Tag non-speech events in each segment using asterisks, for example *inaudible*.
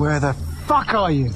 Where the fuck are you?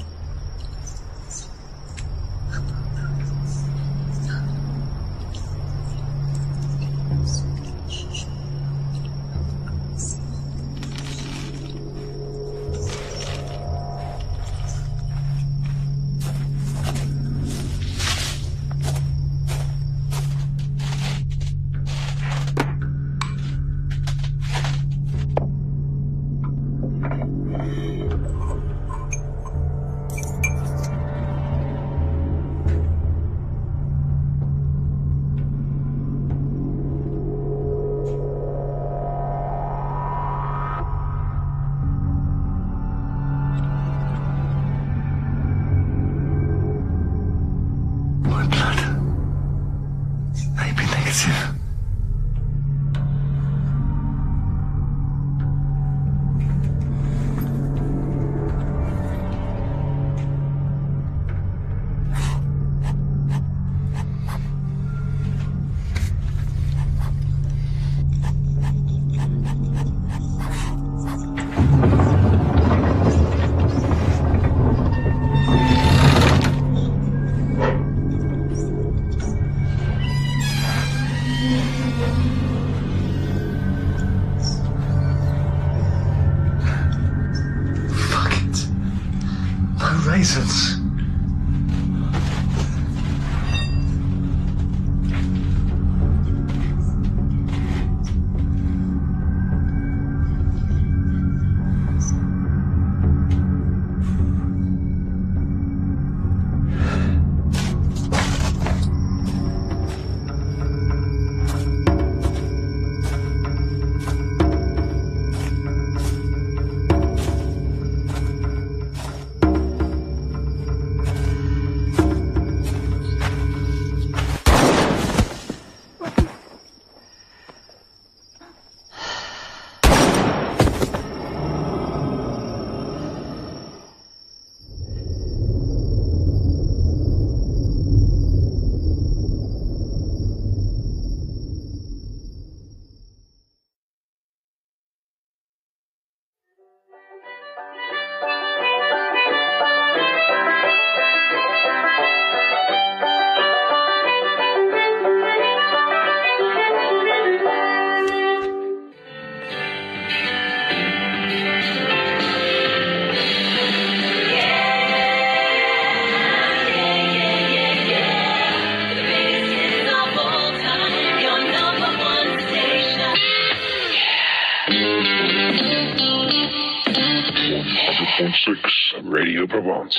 Provence.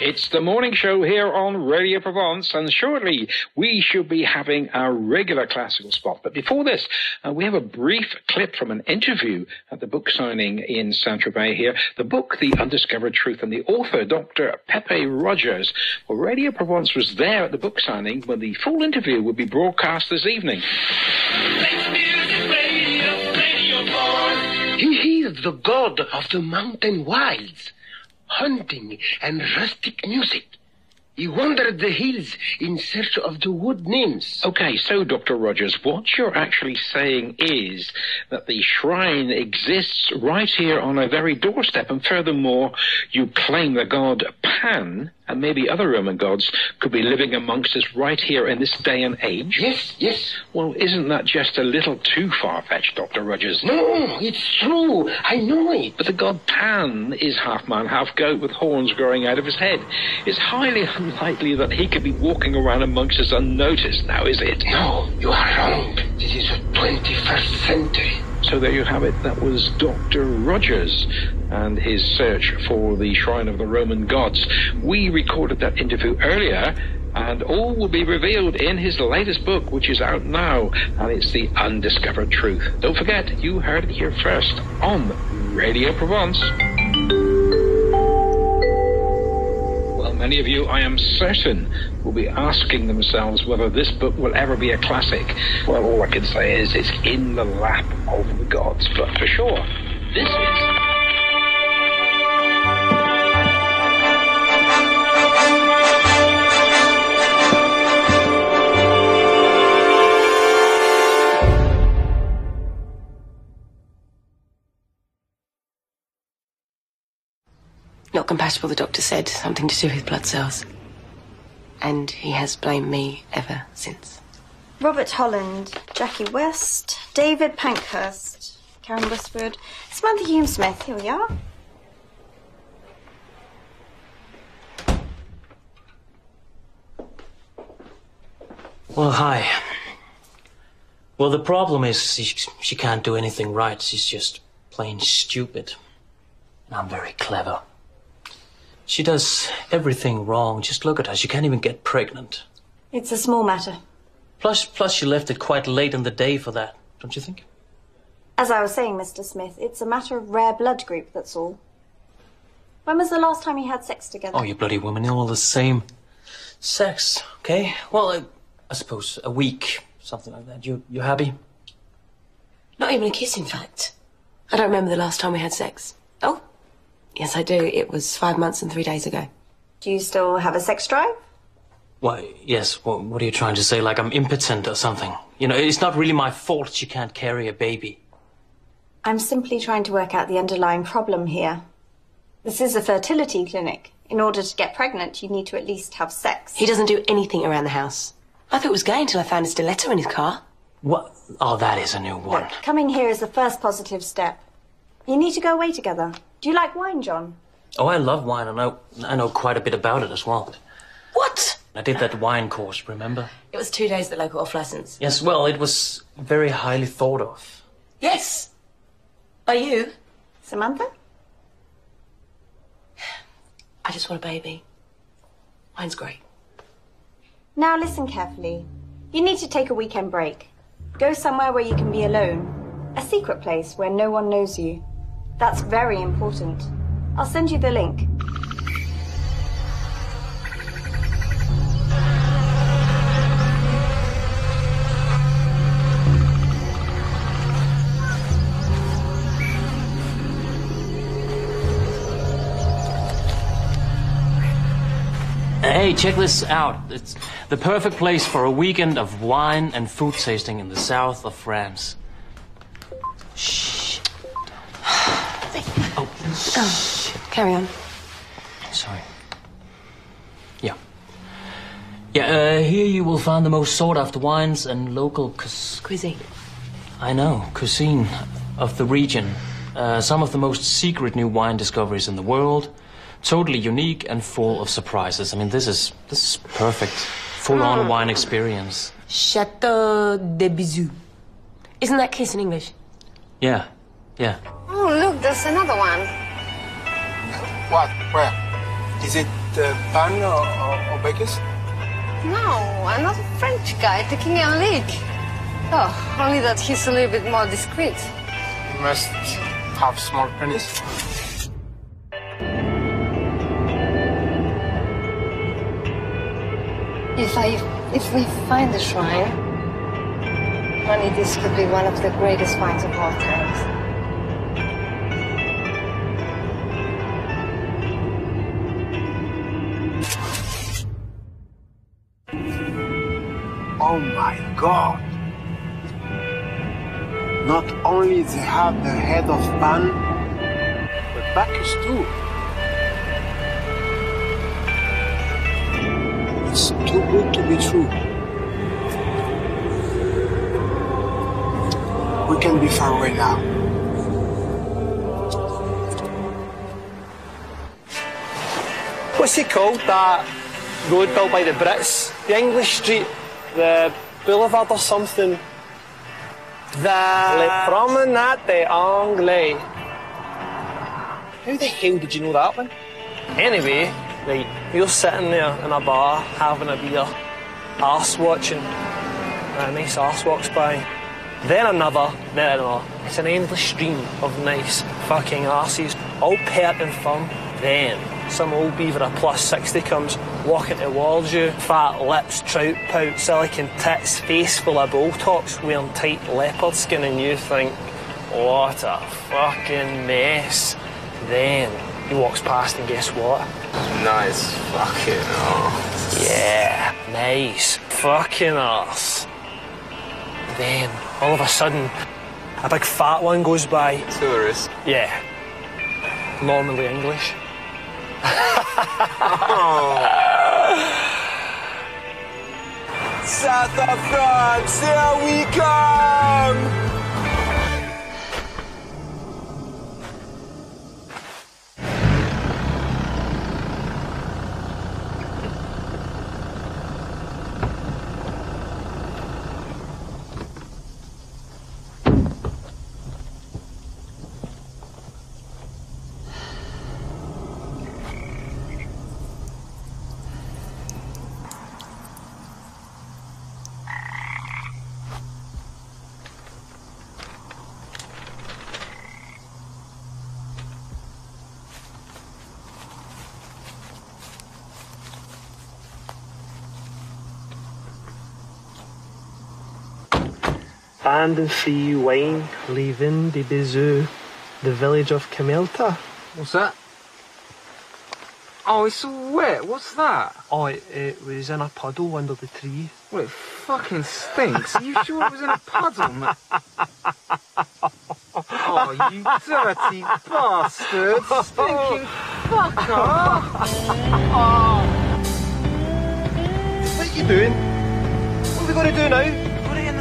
It's the morning show here on Radio Provence, and shortly we should be having our regular classical spot. But before this, uh, we have a brief clip from an interview at the book signing in Saint Tropez here. The book, The Undiscovered Truth, and the author, Dr. Pepe Rogers. Well, Radio Provence was there at the book signing when the full interview will be broadcast this evening. The god of the mountain wilds, hunting and rustic music. He wandered the hills in search of the wood nymphs. Okay, so Dr. Rogers, what you're actually saying is that the shrine exists right here on our very doorstep, and furthermore, you claim the god Pan and maybe other Roman gods could be living amongst us right here in this day and age? Yes, yes. Well, isn't that just a little too far-fetched, Dr. Rogers? No, it's true. I know it. But the god Pan is half man, half goat with horns growing out of his head. It's highly *laughs* unlikely that he could be walking around amongst us unnoticed now, is it? No, you are wrong. This is the 21st century. So there you have it. That was Dr. Rogers and his search for the Shrine of the Roman Gods. We recorded that interview earlier, and all will be revealed in his latest book, which is out now, and it's The Undiscovered Truth. Don't forget, you heard it here first on Radio Provence. Many of you, I am certain, will be asking themselves whether this book will ever be a classic. Well, all I can say is it's in the lap of the gods. But for sure, this is. Not compatible, the doctor said. Something to do with blood cells. And he has blamed me ever since. Robert Holland, Jackie West, David Pankhurst, Karen Westwood, Samantha Hume Smith. Here we are. Well, hi. Well, the problem is she, she can't do anything right. She's just plain stupid. And I'm very clever. She does everything wrong. Just look at her. She can't even get pregnant. It's a small matter. Plus, plus she left it quite late in the day for that, don't you think? As I was saying, Mr. Smith, it's a matter of rare blood group, that's all. When was the last time you had sex together? Oh, you bloody women, you're all the same. Sex, okay? Well, I, I suppose a week, something like that. You, you happy? Not even a kiss, in fact. I don't remember the last time we had sex. Oh, yes, I do. It was five months and three days ago. Do you still have a sex drive? Why, yes, what, what are you trying to say? Like I'm impotent or something? You know, it's not really my fault she can't carry a baby. I'm simply trying to work out the underlying problem here. This is a fertility clinic. In order to get pregnant, you need to at least have sex. He doesn't do anything around the house. I thought it was gay until I found a stiletto in his car. What? Oh, that is a new one. Look, coming here is the first positive step. You need to go away together. Do you like wine, John? Oh, I love wine. I know, I know quite a bit about it as well. What? I did that wine course, remember? It was two days at the local off license. Yes, well, it was very highly thought of. Yes. By you? Samantha? *sighs* I just want a baby. Mine's great. Now listen carefully. You need to take a weekend break. Go somewhere where you can be alone. A secret place where no one knows you. That's very important. I'll send you the link. Hey, check this out. It's the perfect place for a weekend of wine and food tasting in the south of France. Shh. Oh, Oh, carry on. sorry. Yeah. Yeah, uh, here you will find the most sought after wines and local Cuisine. I know, cuisine of the region. Uh, some of the most secret new wine discoveries in the world. Totally unique and full of surprises. I mean, this is this is perfect. Full-on wine experience. Chateau de Bisou. Isn't that kiss in English? Yeah, yeah. Oh, look, there's another one. What? Where? Is it uh, Pan or, or, or Bacchus? No, another French guy taking a leak. Oh, only that he's a little bit more discreet. You must have small penis. If I, if we find the shrine, honey, this could be one of the greatest finds of all times. God! Not only they have the head of Pan, but Bacchus too. It's too good to be true. We can be far away now. What's he called? That road built by the Brits? The English street? The boulevard or something? The... Le Promenade Anglais. How the hell did you know that one? Anyway, right, we're sitting there in a bar having a beer, arse watching. and A nice arse walks by. Then another, no, no, no. It's an endless stream of nice fucking arses, all pert and firm. Then some old beaver of plus 60 comes walking towards you, fat lips, trout pout, silicon tits, face full of Botox, wearing tight leopard skin, and you think, what a fucking mess. Then he walks past, and guess what? Nice fucking oh. Yeah, nice. Fucking arse. Then, all of a sudden, a big fat one goes by. Tourist. Yeah. Normally English. South of France, here we come! Band and free wine, leaving the Bisou, the village of Camelta. What's that? Oh, it's all wet. What's that? Oh, it, it was in a puddle under the tree. Well, it fucking stinks. Are you sure it was in a puddle, man? Oh, you dirty bastard! Stinking fucker! What are you doing? What are we going to do now?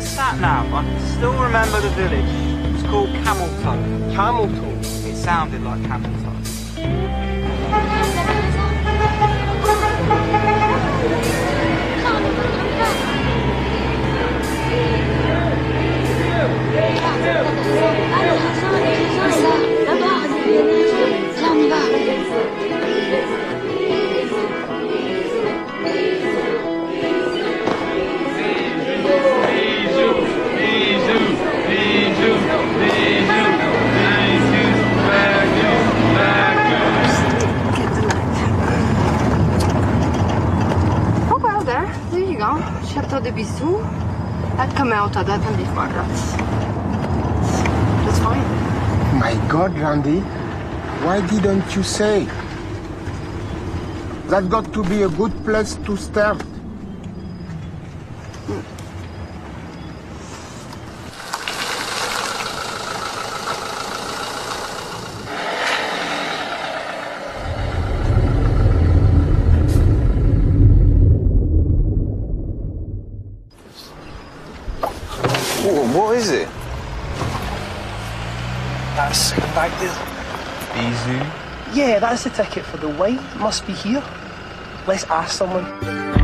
Sat nav. I can still remember the village. It's called Camel Toe. Camel toe? It sounded like camel why didn't you say? That got to be a good place to start. what is it? That's back there. Bisou. Yeah, that's the ticket for the. It must be here. Let's ask someone.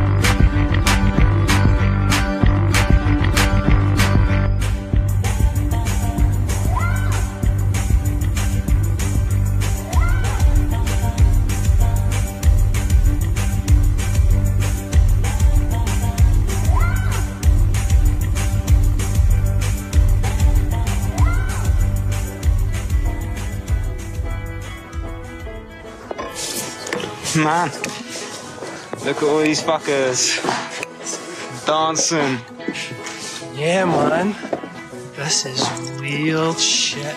Man, look at all these fuckers dancing. Yeah, man. This is real shit.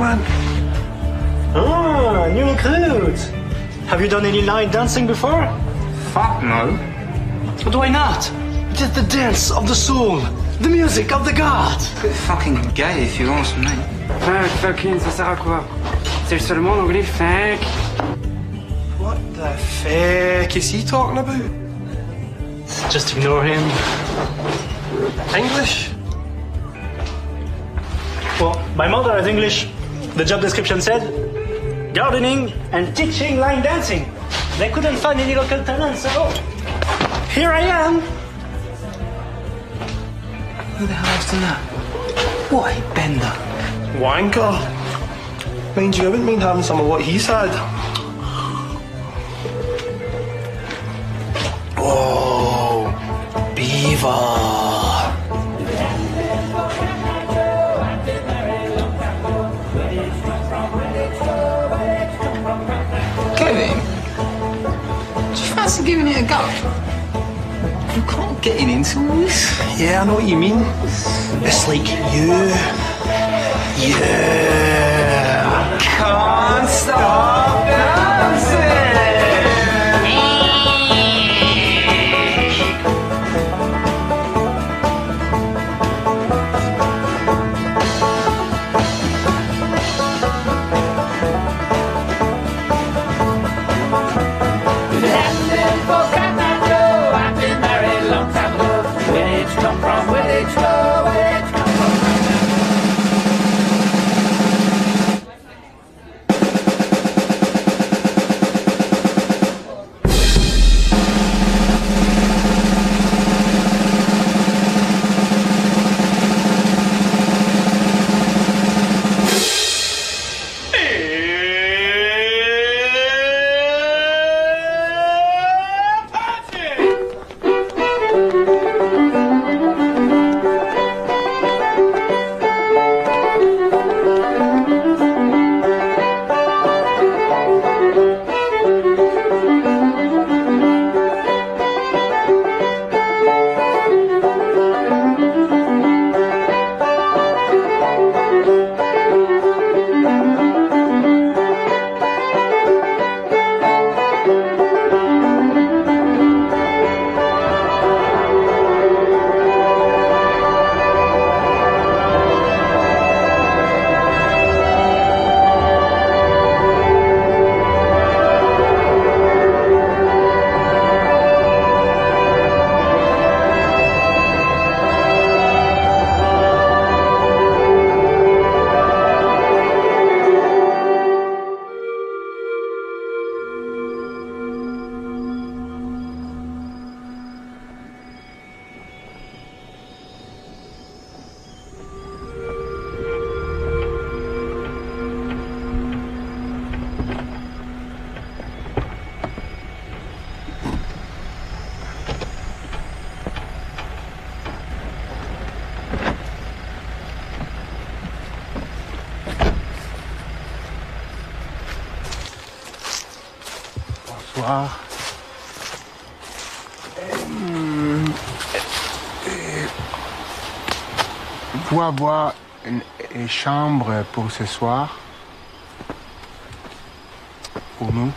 Fucking wine, man? Ah, new recruit. Have you done any line dancing before? Fuck no. But why not? It is the dance of the soul, the music of the gods. Bit fucking gay if you ask me. Fuck, fucking, ça sert à quoi C'est seulement en anglais, fuck. What the fuck is he talking about? Just ignore him. English? Well, my mother is English. The job description said gardening and teaching line dancing. They couldn't find any local talents at all. Here I am. Who the hell's done that? What a bender. Wanker. Mind you, I wouldn't mind having some of what he said. Know what you mean. It's like you. Yeah. Can't stop une, une chambre pour ce soir Pour nous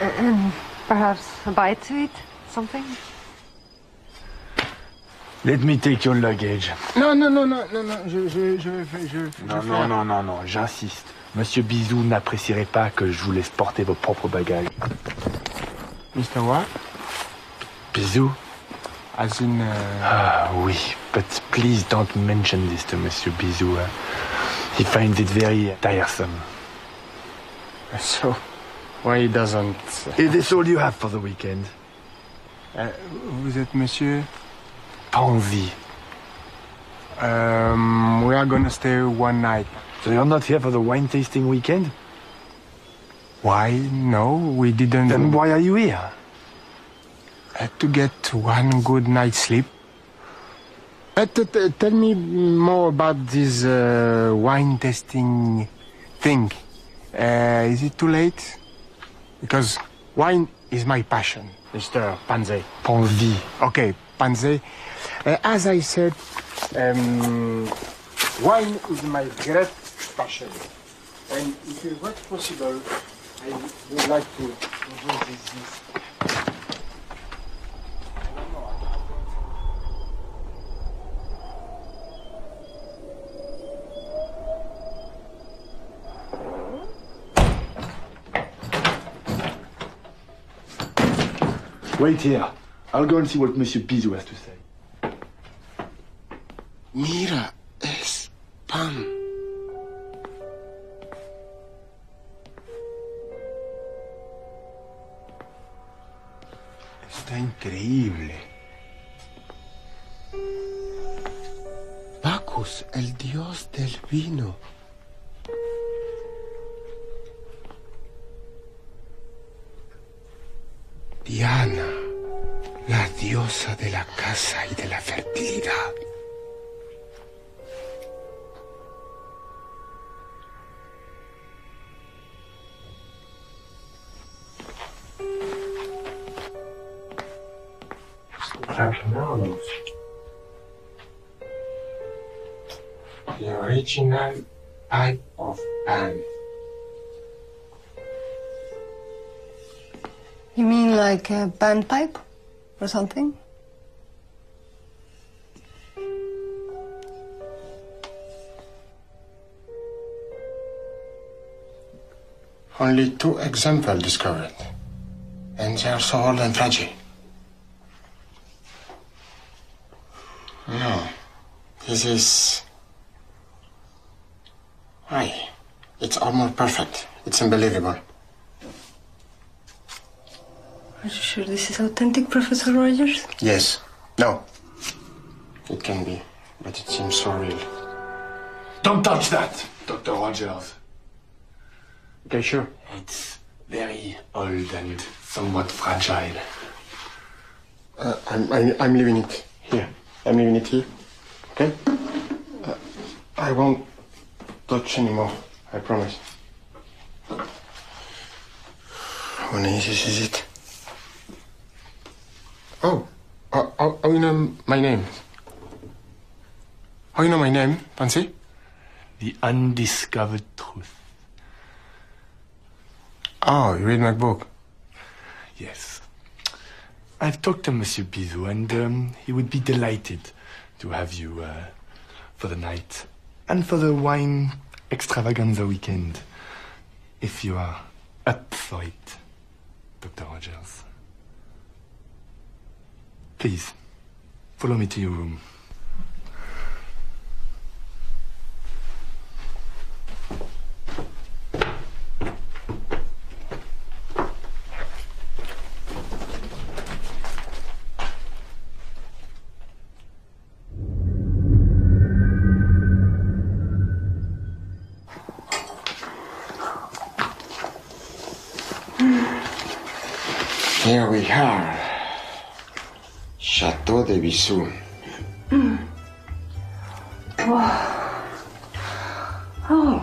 And perhaps a bite to eat? Something? Let me take your luggage. Non, non, non, non, non, non, je, je, je, je, je, Non, je non, non, non, non, j'insiste. Monsieur Bisou n'apprécierait pas que je vous laisse porter vos propres bagages. Mr. What? Bisou As in. uh, Ah oui, but please don't mention this to Monsieur Bisou. huh? He finds it very tiresome. So, Why he doesn't? Is this all you have for the weekend? Uh, vous êtes monsieur? Pansy. Um, we are gonna stay one night. So you're not here for the wine tasting weekend? Why? No, we didn't. Then why are you here? Uh, to get one good night's sleep. Uh, tell me more about this uh, wine tasting thing. Uh, is it too late? Because wine is my passion, Mr. Panze. Pansy. Okay, Panze. Uh, as I said, um, wine is my great passion. And if it was possible, I would like to do this. this. Wait here. I'll go and see what Monsieur Bizou has to say. Mira, es pan. Está increíble. Bacchus, el dios del vino. Diana, diosa de la casa y de la fertilidad. Ragnaros. The original pipe of Pan. You mean like a bandpipe or something? Only two examples discovered. And they are so old and fragile. No. This is. Why? It's almost perfect. It's unbelievable. Are you sure this is authentic, Professor Rogers? Yes. No. It can be, but it seems so real. Don't touch that, Dr. Rogers. Okay, sure. It's very old and somewhat fragile. Uh, I'm, I'm, I'm leaving it here. I'm leaving it here. Okay? Uh, I won't touch anymore. I promise. *sighs* How many inches is it? Oh, uh, how, how you know my name? How you know my name, Pansy? The undiscovered truth. Oh, you read my book. Yes. I've talked to Monsieur Bisou, and um, he would be delighted to have you uh, for the night and for the wine extravaganza weekend, if you are up for it, Dr. Rogers. Please, follow me to your room. Chateau de Bisou. Oh. oh.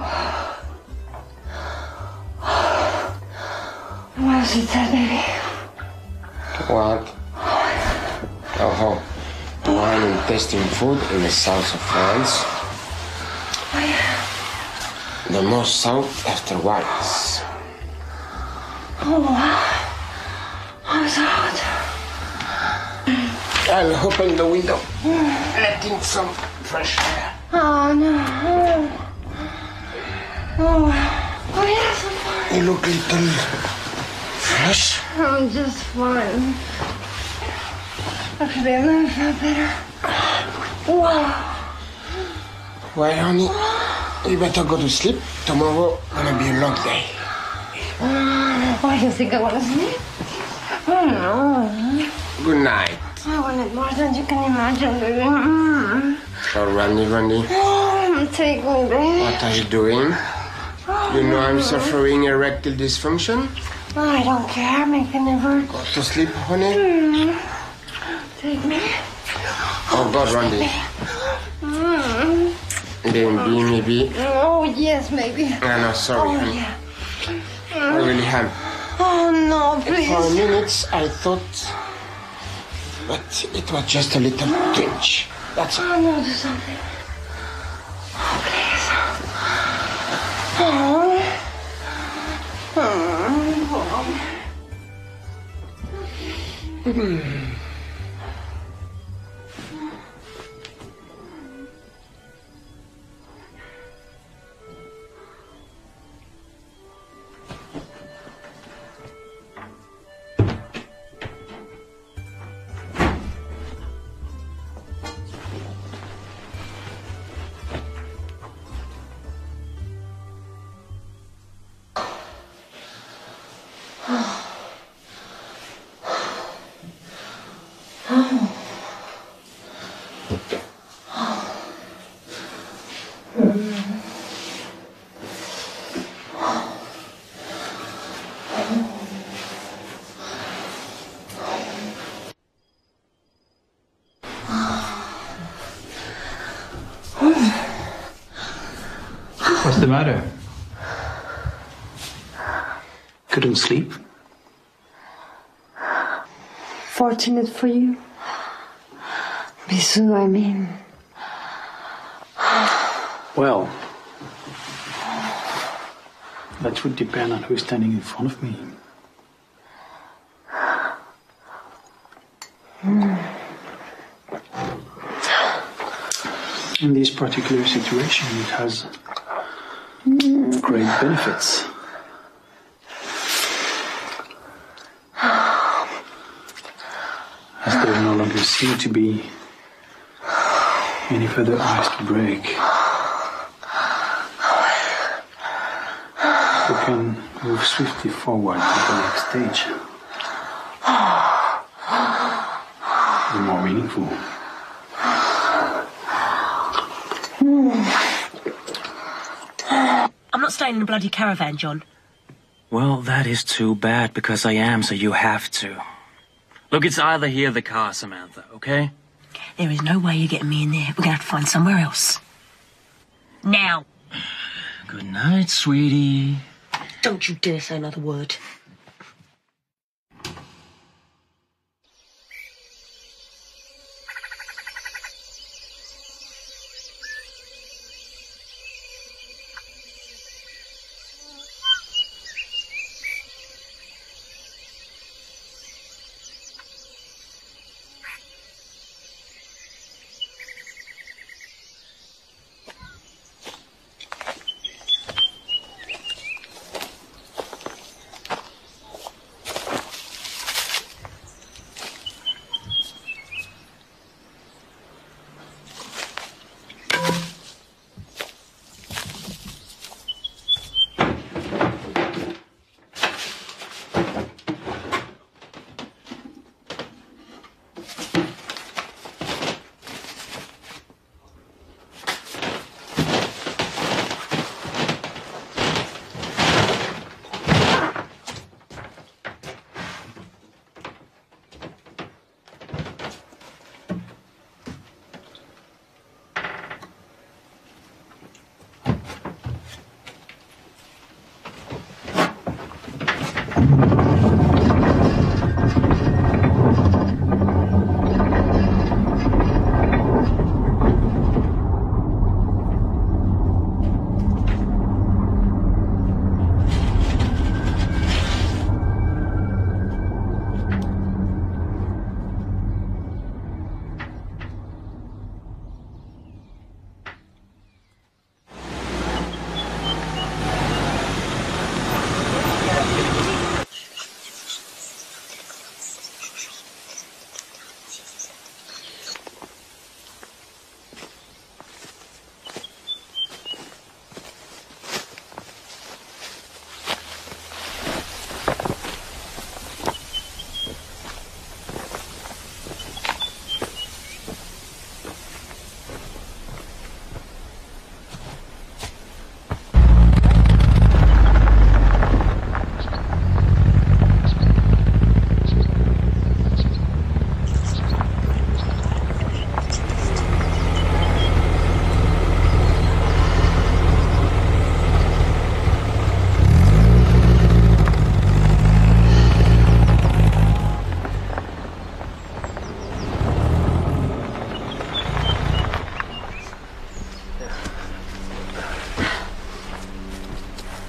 Was it that baby? What? Oh, wine and tasting food in the south of France. Oh, yeah. The most south after wines. Oh, wow. I'm so hot. I'll open the window, Let in some fresh air. Oh, no. Oh. Oh, yes, I'm fine. You look a little fresh. I'm just fine. Actually, I've never felt better. Wow. Well, honey, you better go to sleep. Tomorrow gonna be a long day. Why do you think I want to sleep? I don't know. Hmm. Good night. I want it more than you can imagine, baby. Mm. Oh, Randy, Randy. Oh, take me, baby. What are you doing? You know I'm suffering erectile dysfunction. I don't care. Make it never. Go to sleep, honey. Mm. Take me. Oh, God, Randy. Mm. Baby, maybe. Oh, yes, maybe. No, no, sorry, Oh, yeah. I really have. Oh, no, please. For minutes, I thought. But it was just a little twitch. That's all. Oh, no, do something. Oh, please. Oh. Oh. What's Fortunate for you. Bisou, I mean. Well, that would depend on who's standing in front of me. In this particular situation, it has great benefits. There no longer seem to be any further ice to break. We can move swiftly forward to the next stage. The more meaningful. I'm not staying in a bloody caravan, John. Well, that is too bad because I am, so you have to. Look, it's either here or the car, Samantha, okay? There is no way you're getting me in there. We're gonna have to find somewhere else. Now. Good night, sweetie. Don't you dare say another word.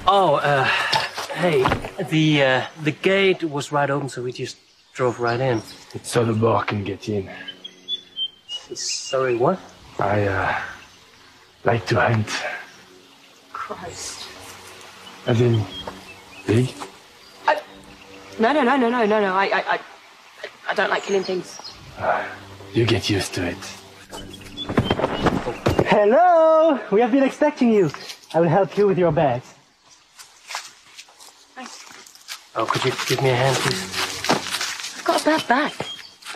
Oh, uh, hey, the uh, the gate was right open, so we just drove right in. It's so the bar can get in. Sorry, what? I, uh, like to hunt. Christ. As in, big? No, no, no, no, no, no, no. I, I, I, I don't like killing things. You get used to it. Hello! We have been expecting you. I will help you with your bags. Oh, could you give me a hand, please? I've got a bad back.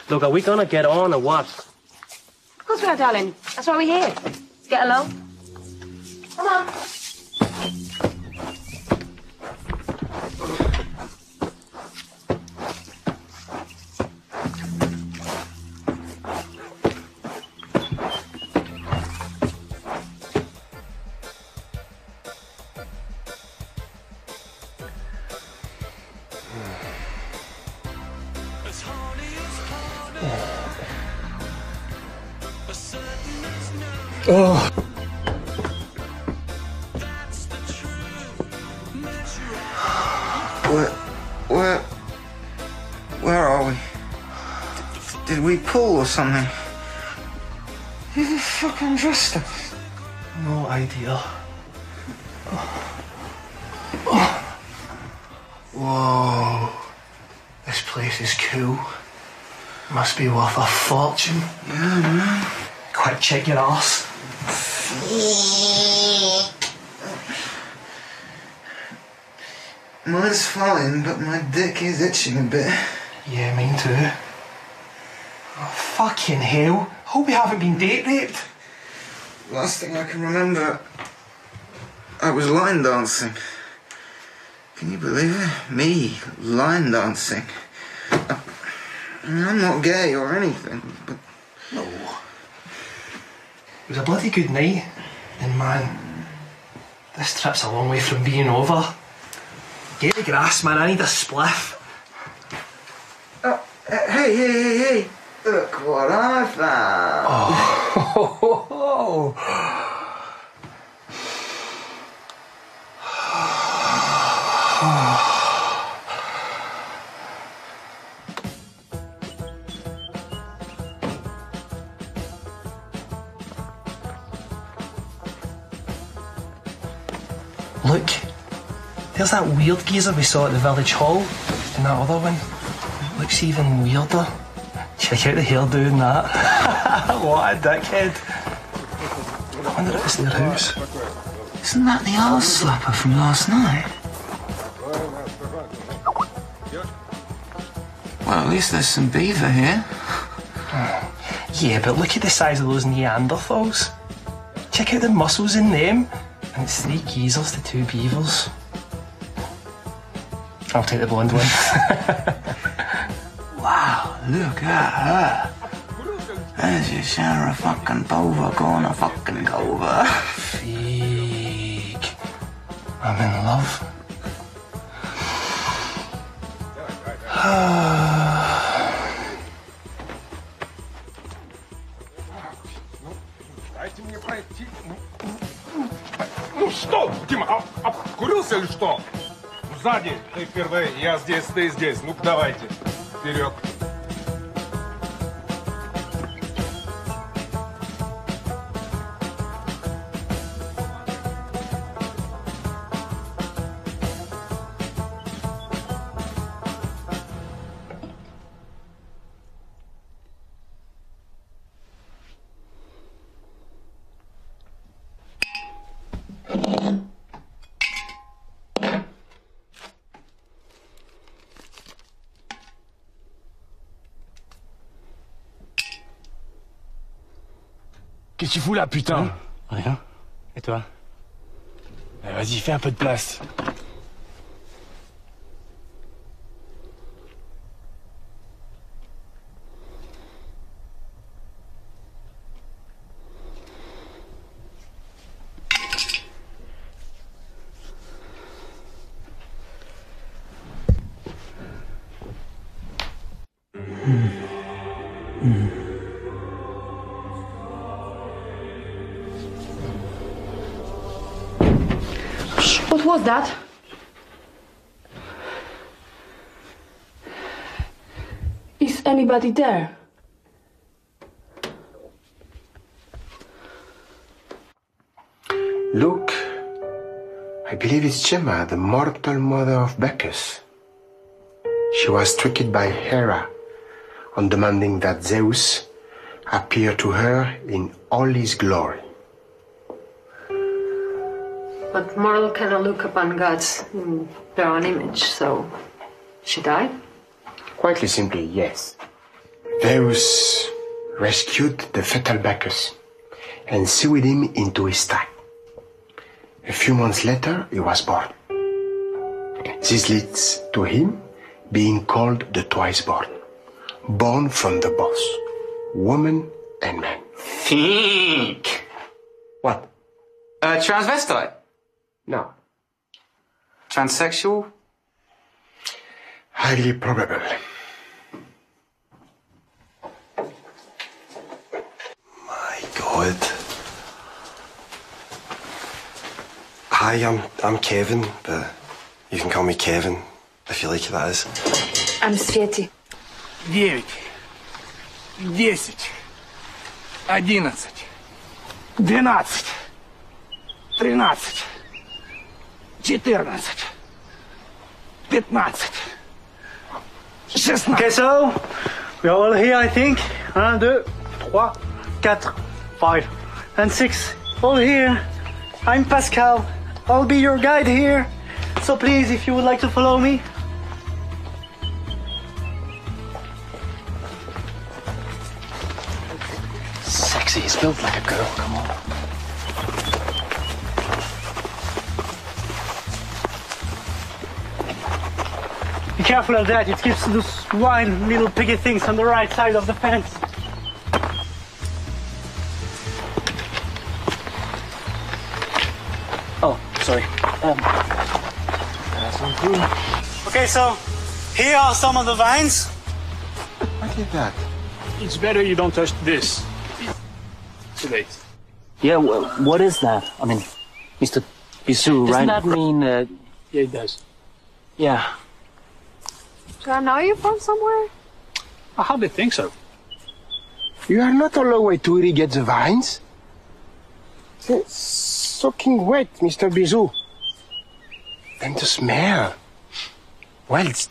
Look, are we gonna get on or what? Of course we are, darling. That's why we're here. Get along. Come on. Pull or something? Who the fuck undressed us? No idea. Whoa. This place is cool. Must be worth a fortune. Yeah, man. Quick, check your ass. Mine's fine, but my dick is itching a bit. Yeah, mine too. Fucking hell. Hope we haven't been date raped. Last thing I can remember, I was line dancing. Can you believe it? Me, line dancing. I, I mean, I'm not gay or anything, but No. It was a bloody good night. And man, this trip's a long way from being over. Get the grass, man. I need a spliff. Oh, uh, hey, hey, hey, hey! Look what I found! Oh. Look, there's that weird geezer we saw at the village hall, and that other one. Looks even weirder. Check out the hairdo doing that. *laughs* what a dickhead. I wonder if it's their house. Isn't that the arse slapper from last night? Well, at least there's some beaver here. Yeah, but look at the size of those Neanderthals. Check out the muscles in them. And it's three geezers to two beavers. I'll take the blonde one. *laughs* Look at her. There's your Sarah fucking Bova gonna fucking over. Freak. I'm in love. Дайте мне пройти. Ну что, Дима, а, обкурился или что? Сзади ты впервые, я здесь, ты здесь. Ну-ка давайте, вперед. Tu fous là, putain Rien. Et toi Eh, Vas-y, fais un peu de place. Is that? Is anybody there? Look, I believe it's Gemma, the mortal mother of Bacchus. She was tricked by Hera on demanding that Zeus appear to her in all his glory. But mortal cannot look upon gods in their own image, so she died? Quite simply, yes. Zeus rescued the fatal Bacchus and sewed him into his style. A few months later, he was born. This leads to him being called the twice born, born from the both, woman and man. Think. What? Uh, transvestite? No. Transsexual? Highly probable. God. Hi, I'm I'm Kevin, but you can call me Kevin if you like that is. I'm Sveti. Девять. Десять. Одиннадцать. Двенадцать. Тринадцать. 14, 15, 16. Okay, so we're all here, I think. 1, 2, 3, 4, 5, and 6. All here. I'm Pascal. I'll be your guide here. So please, if you would like to follow me, Sexy, it's built like a girl, come on. Be careful of that. It keeps those swine little piggy things on the right side of the fence. Oh, sorry. Um, Okay, so here are some of the vines. What is that? It's better you don't touch this. Too late. yeah, well, what is that? I mean, Mr. Bisou, Doesn't right? that mean? Uh, Yeah, it does. yeah. Do I know you from somewhere? I hardly think so. You are not on the way to irrigate the vines? It's soaking wet, Mr. Bisou. And the smell. Well, it's,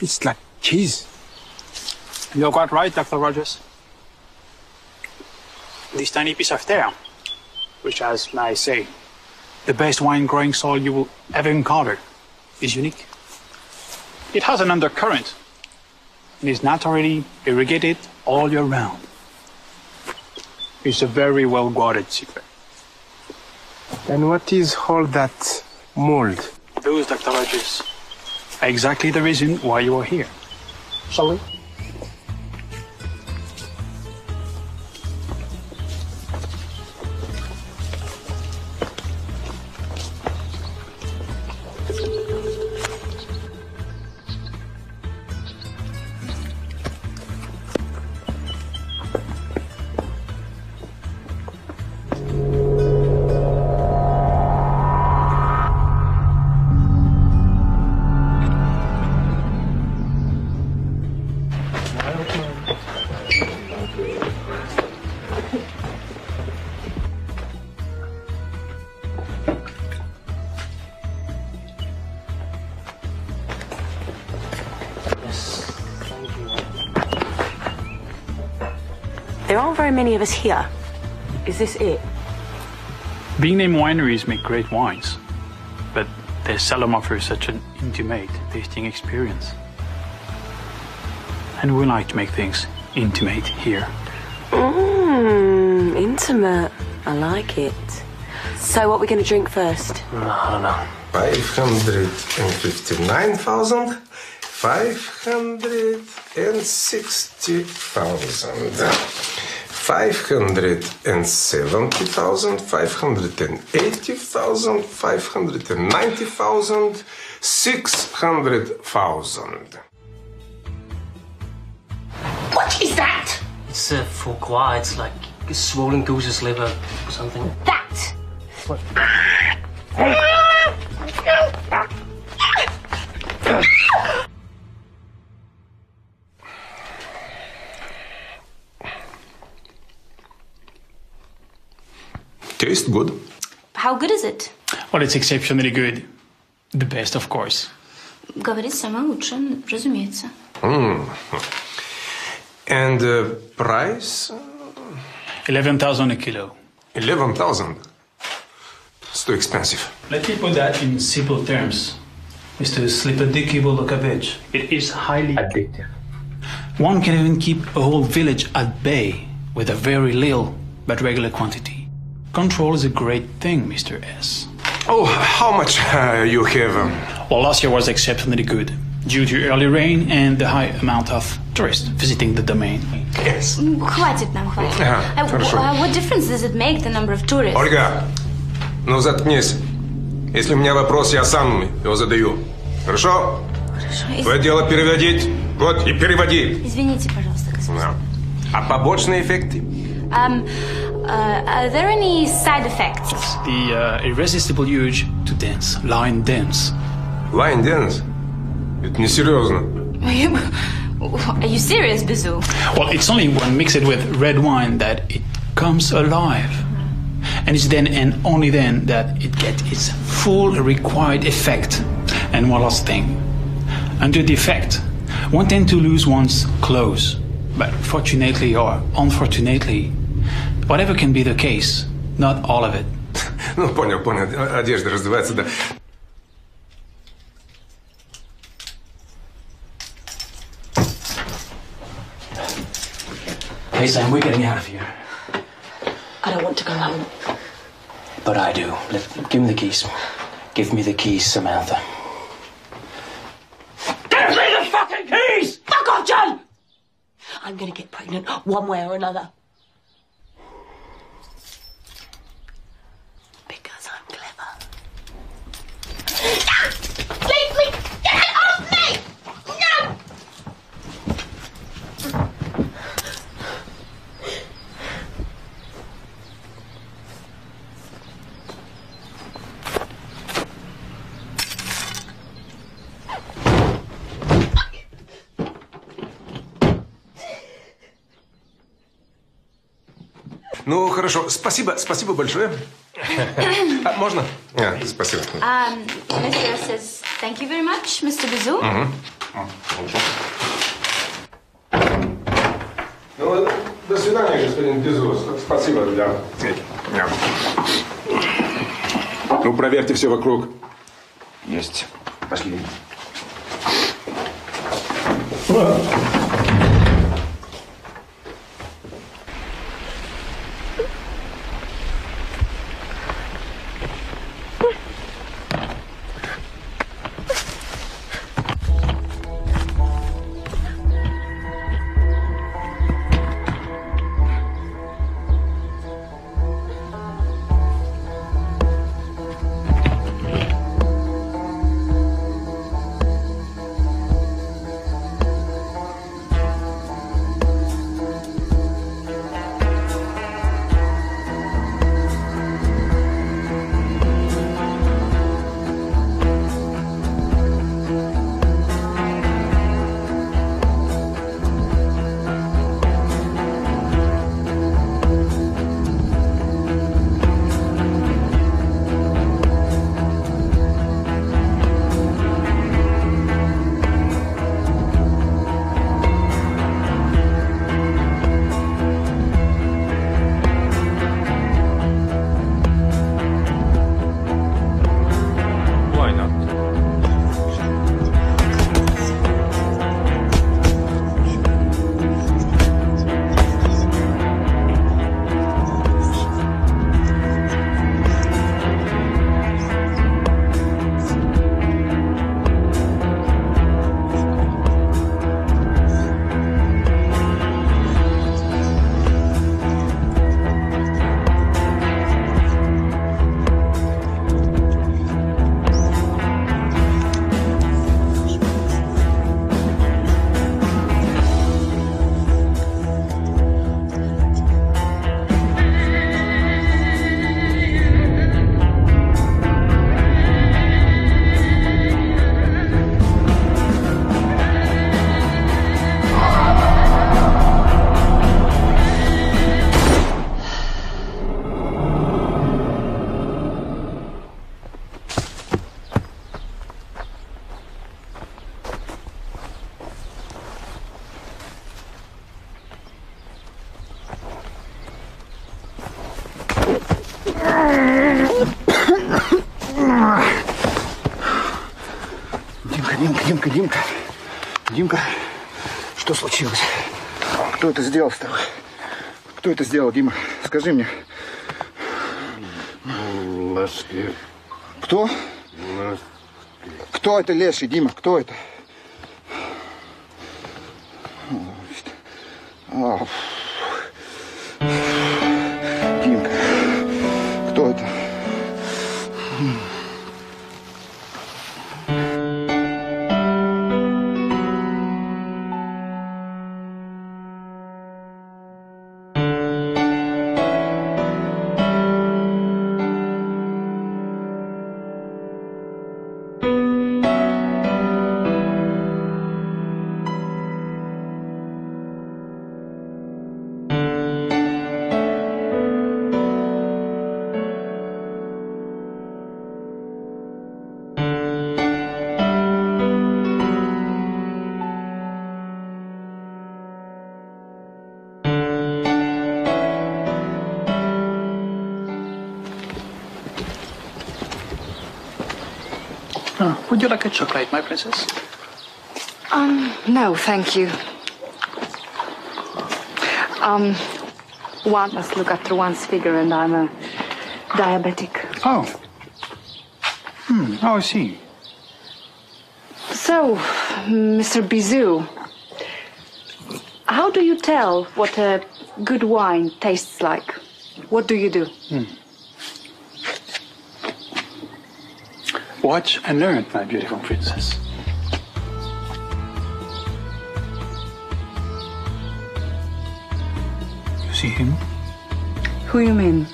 it's like cheese. You're quite right, Dr. Rogers. This tiny piece of terre, which has, may I say, the best wine growing soil you will ever encounter, is unique. It has an undercurrent and is naturally irrigated all year round. It's a very well guarded secret. And what is all that mold? Those, Dr. Rogers, are exactly the reason why you are here. Shall we? Aren't very many of us here. Is this it? Being named wineries make great wines, but they seldom offer such an intimate tasting experience. And we like to make things intimate here. Mmm, intimate. I like it. So, what are we going to drink first? I don't 559,000, 560,000, 570,000, 580,000, 590,000, 600,000. What is that? It's a foie gras. It's like a swollen goose's liver or something. That! What? Ah! Tastes good. How good is it? Well, it's exceptionally good. The best, of course. Говорит самое лучшее, разумеется. Mm. And uh, price? 11,000 a kilo. 11,000. It's too expensive. Let me put that in simple terms. Mr. Slipperdicky Bolokavich. It is highly addictive. One can even keep a whole village at bay with a very little but regular quantity. Control is a great thing, Mr. S. Oh, how much uh, you have? Um... Well, last year was exceptionally good due to early rain and the high amount of tourists visiting the domain. Yes. Хватит нам, хватит. Ага, Uh, хорошо. uh, what difference does it make the number of tourists? Ольга, ну заткнись. Если у меня вопрос, я сам его задаю. Хорошо? Хорошо. Из- Твое дело переводить. Вот, и переводи. Извините, пожалуйста, господин. Да. А побочные эффекты? Um, Uh, are there any side effects? It's the uh, irresistible urge to dance, line dance. Line dance? It's not serious. Are you serious, Bisou? Well, it's only when mixed with red wine that it comes alive. And it's then and only then that it gets its full required effect. And one last thing. Under the effect, one tends to lose one's clothes. But fortunately or unfortunately, whatever can be the case, not all of it. *laughs* Ну, понял, понял. Одежда раздевается, да. Hey, Sam, we're getting out of here. I don't want to go home. But I do. Let, give me the keys. Give me the keys, Samantha. Give me the fucking keys! Fuck off, John! I'm gonna get pregnant one way or another. Ну, хорошо. Спасибо, спасибо большое. А, можно? А, спасибо. Um, Mr. says, thank you very much, Mr. Bizu. Мгм. Ну, до свидания, господин Безус. Спасибо, да. Ну, проверьте все вокруг. Есть. Пошли. Это сделал с тобой? Кто это сделал, Дима? Скажи мне. Носки. Кто? Кто это леший, Дима? Кто это? А, you like a chocolate, my princess? Um, no, thank you. Um, one must look after one's figure, and I'm a diabetic. Oh. Hmm, oh, I see. So, Mr. Bisou, how do you tell what a good wine tastes like? What do you do? Hmm. Watch and learn, my beautiful princess. You see him? Who you mean?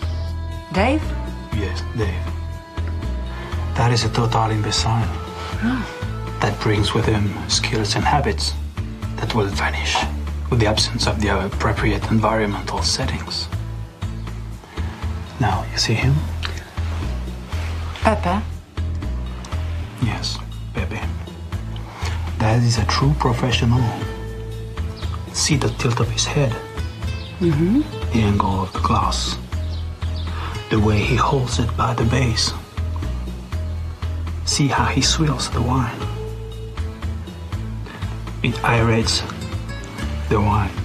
Dave? Yes, Dave. That is a total imbecile. That brings with him skills and habits that will vanish with the absence of the appropriate environmental settings. Now, you see him? Pepe? That is a true professional. See the tilt of his head, Mm-hmm. the angle of the glass, the way he holds it by the base. See how he swirls the wine. It aerates the wine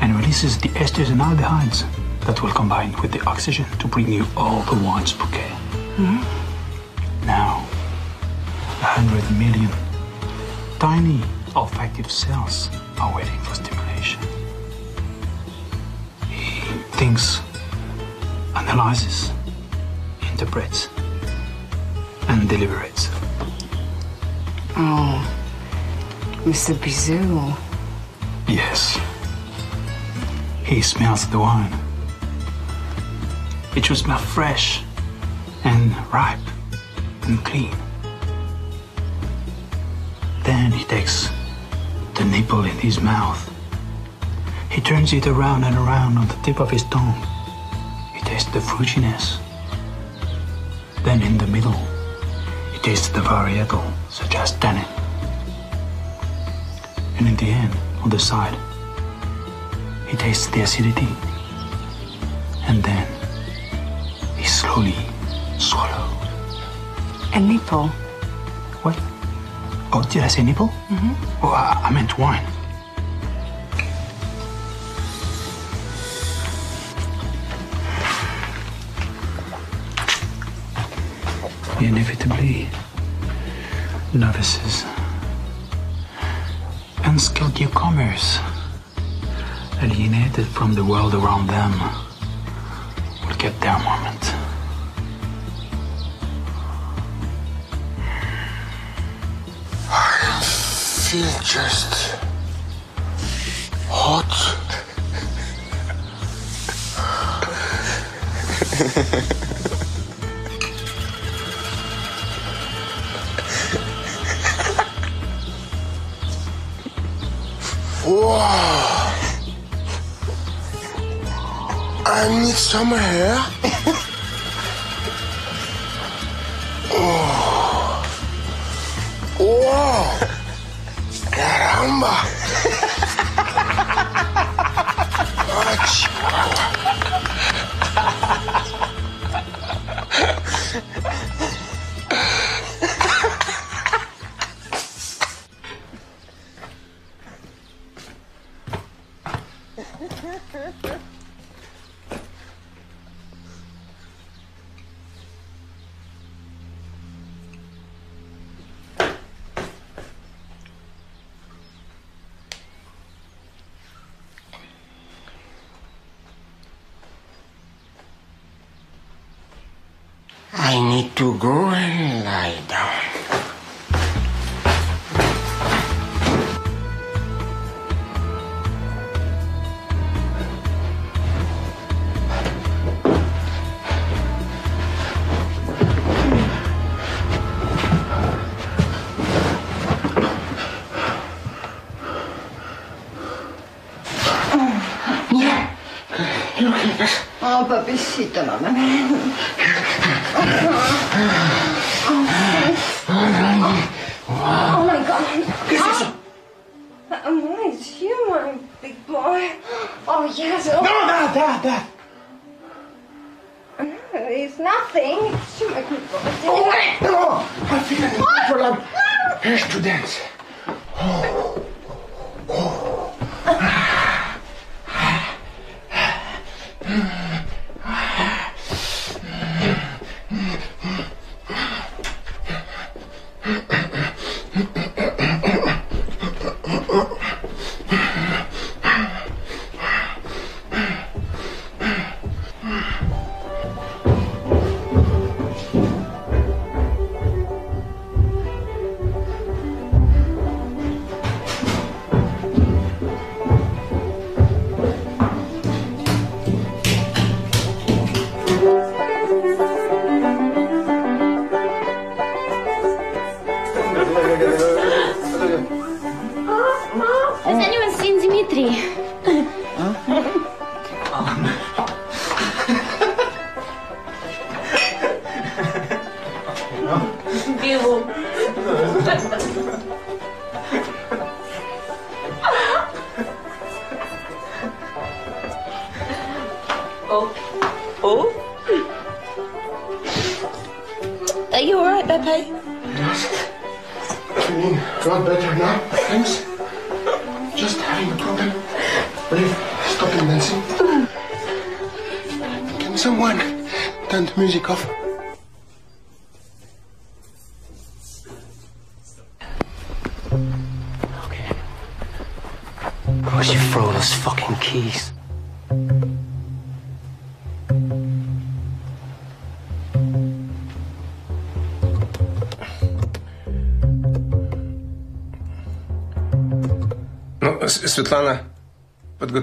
and releases the esters and aldehydes that will combine with the oxygen to bring you all the wine's bouquet. Mhm. Now, a hundred million tiny olfactive cells are waiting for stimulation. He thinks, analyzes, interprets, and deliberates. Oh, Mr. Bisou. Yes. He smells the wine. It should smell fresh and ripe and clean. Then he takes the nipple in his mouth. He turns it around and around on the tip of his tongue. He tastes the fruitiness. Then in the middle, he tastes the varietal, such as tannin. And in the end, on the side, he tastes the acidity. And then he slowly swallows. A nipple? What? Oh, did I say nipple? Mm-hmm. Oh, I, I meant wine. Inevitably, novices, unskilled newcomers, alienated from the world around them, will get their moment. Feel just hot. Wow. I need some hair. oh. Wow. Caramba. Ah, *laughs* Oh, papicito, no me Oh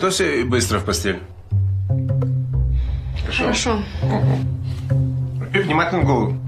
подготовься и быстро в постель. Хорошо. И внимательно в голову.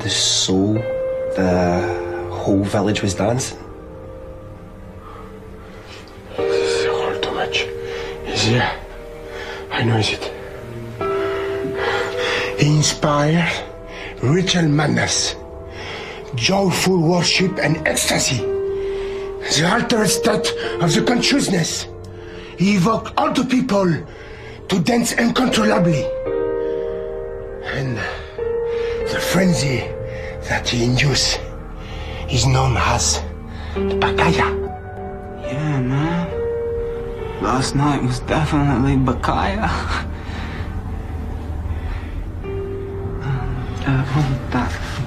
The soul, the whole village was dancing. This is all too much. Is here. I know it. He inspired ritual madness, joyful worship and ecstasy. The altered state of the consciousness. He evoked all the people to dance uncontrollably. And frenzy that he induced is known as the Bakaya. Yeah, man. Last night was definitely Bakaya. Uh, *laughs* oh, that.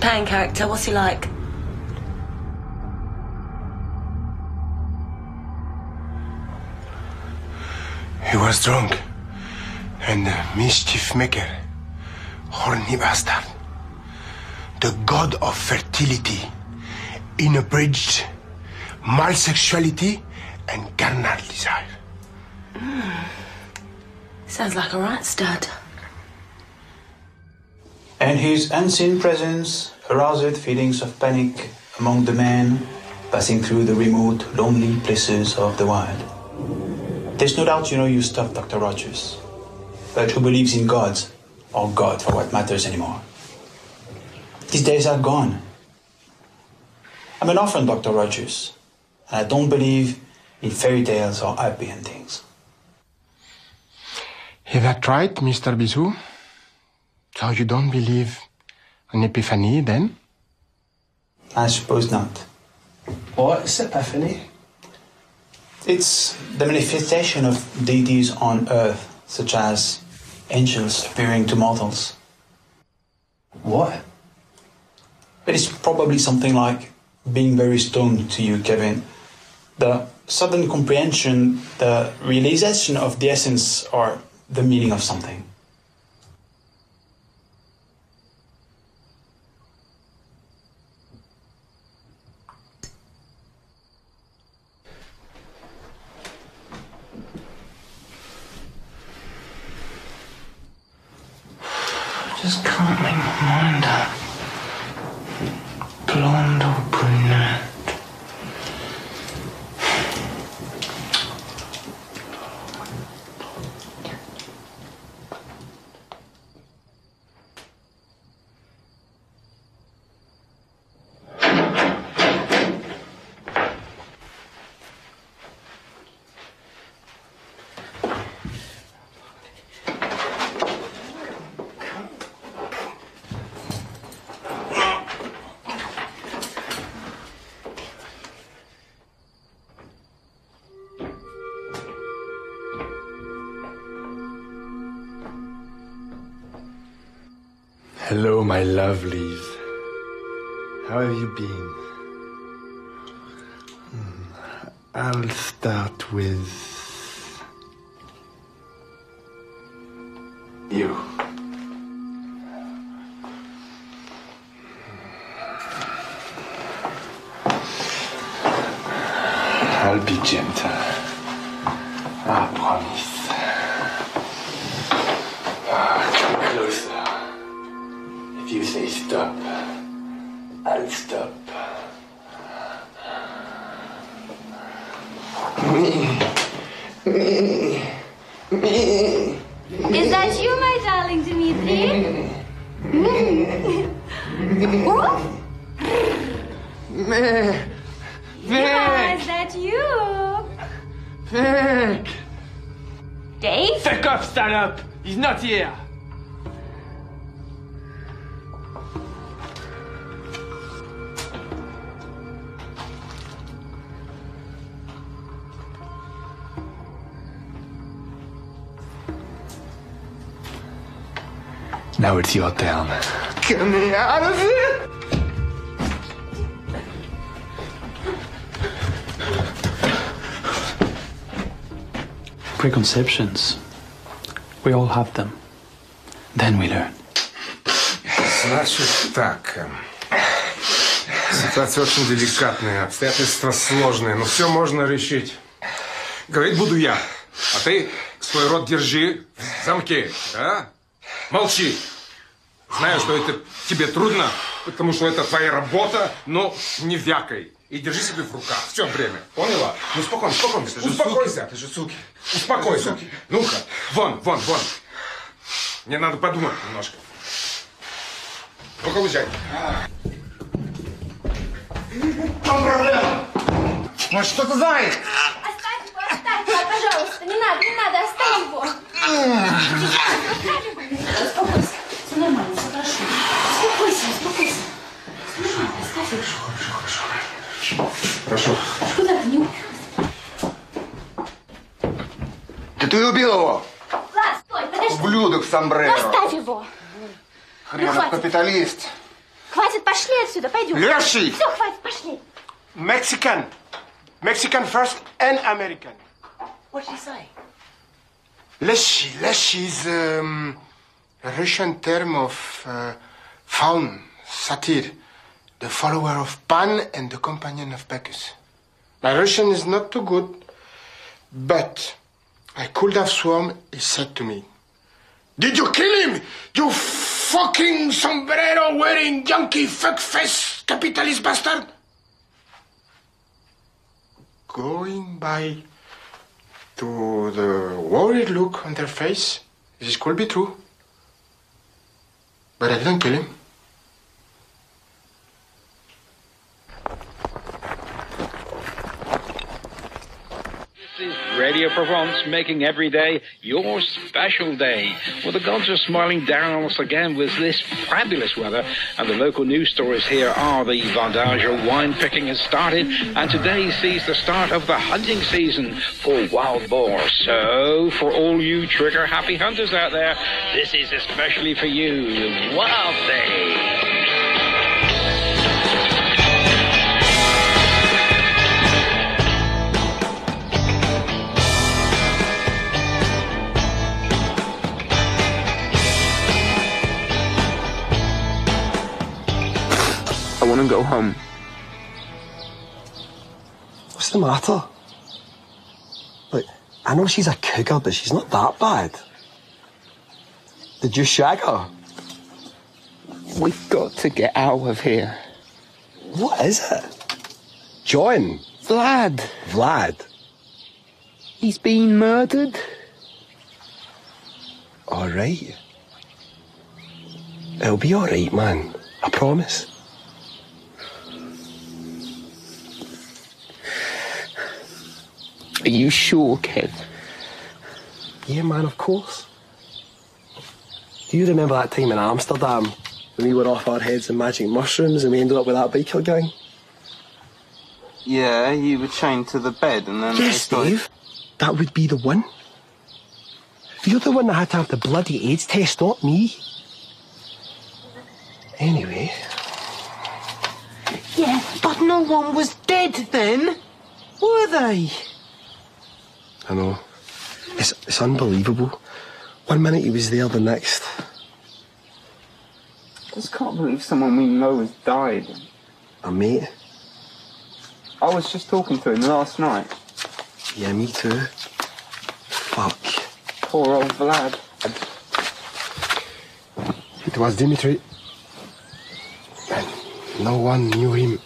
Paying character, what's he like? He was drunk and a mischief maker, horny bastard. The god of fertility, inabridged malsexuality and carnal desire. Hmm. Sounds like a right stud. And his unseen presence aroused feelings of panic among the men passing through the remote, lonely places of the wild. There's no doubt you know your stuff, Dr. Rogers. But who believes in gods, or God for what matters anymore? These days are gone. I'm an orphan, Dr. Rogers, and I don't believe in fairy tales or happy endings. Is that right, Mr. Bisou? So you don't believe in epiphany then? I suppose not. What's epiphany? It's the manifestation of deities on earth, such as angels appearing to mortals. What? It is probably something like being very stoned to you, Kevin. The sudden comprehension, the realization of the essence or the meaning of something. My lovelies. How have you been? Hmm, I'll start with you. I'll be gentle. Is that you, my darling Dimitri? what? Me. Yeah, is that you? Vic. Dave? Fuck off, up! He's not here! Now it's your turn. Get me out of here! Preconceptions. We all have them. Then we learn. Значит так. эм, Ситуация очень деликатная, обстоятельства сложные, но все можно решить. Говорить буду я, а ты свой рот держи в замке, да? Молчи. Знаю, что это тебе трудно, потому что это твоя работа, но не вякай. И держи себя в руках все время. Поняла? Ну, спокойно, спокойно. Успокойся. Ты же суки. Успокойся. Ну-ка, вон, вон, вон. Мне надо подумать немножко. Ну-ка, уезжай. Там проблема. Может, что-то знает? Пожалуйста. Не надо, не надо, оставь его. Успокойся. Все нормально, все хорошо. Успокойся, успокойся. Нормально, оставь его. Хорошо. Куда ты не убил? Да ты убил его! Влад, стой, подожди. Ублюдок Ну, сомбреро! оставь его. Хренов хватит. капиталист! Хватит, пошли отсюда, пойдем. Леший! Все, хватит, пошли. Mexican. Mexican first and American. What did he say? Leshi. Leshi is um, a Russian term of uh, faun, satyr, the follower of Pan and the companion of Bacchus. My Russian is not too good, but I could have sworn he said to me, Did you kill him? You fucking sombrero wearing yankee fuckface capitalist bastard? Going by to the worried look on their face, this could be true. But I didn't kill him. This is Radio Provence making every day your special day. Well, the gods are smiling down on us again with this fabulous weather, and the local news stories here are the Vendager wine picking has started, and today sees the start of the hunting season for wild boar. So, for all you trigger happy hunters out there, this is especially for you. Wild Day. I want to go home. What's the matter? Like, I know she's a cougar, but she's not that bad. Did you shag her? We've got to get out of here. What is it? John? Vlad. Vlad? He's been murdered. Alright. It'll be alright, man. I promise. Are you sure, Kev? Yeah, man, of course. Do you remember that time in Amsterdam when we were off our heads in magic mushrooms and we ended up with that biker gang? Yeah, you were chained to the bed and then Yes, Dave. That would be the one. You're the one that had to have the bloody AIDS test, not me. Anyway, Yeah, but no one was dead then. Were they? I know. It's, it's unbelievable. One minute he was there, the next. I just can't believe someone we know has died. A mate. I was just talking to him last night. Yeah, me too. Fuck. Poor old Vlad. It was Dimitri. And no one knew him,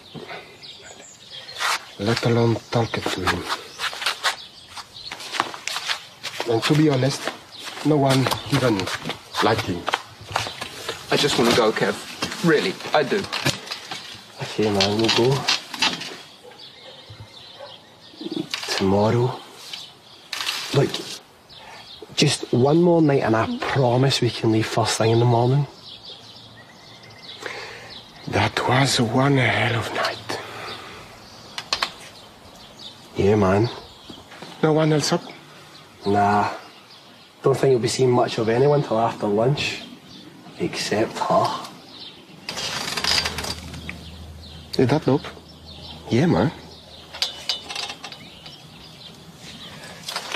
let alone talked to him. And to be honest, no one even liked him. I just want to go, Kev. Really, I do. Okay, man, we'll go. Tomorrow. Look, just one more night and I promise we can leave first thing in the morning. That was one hell of night. Yeah, man. No one else up? Nah. Don't think you'll be seeing much of anyone till after lunch. Except her. Hey, that loopt. Yeah, man.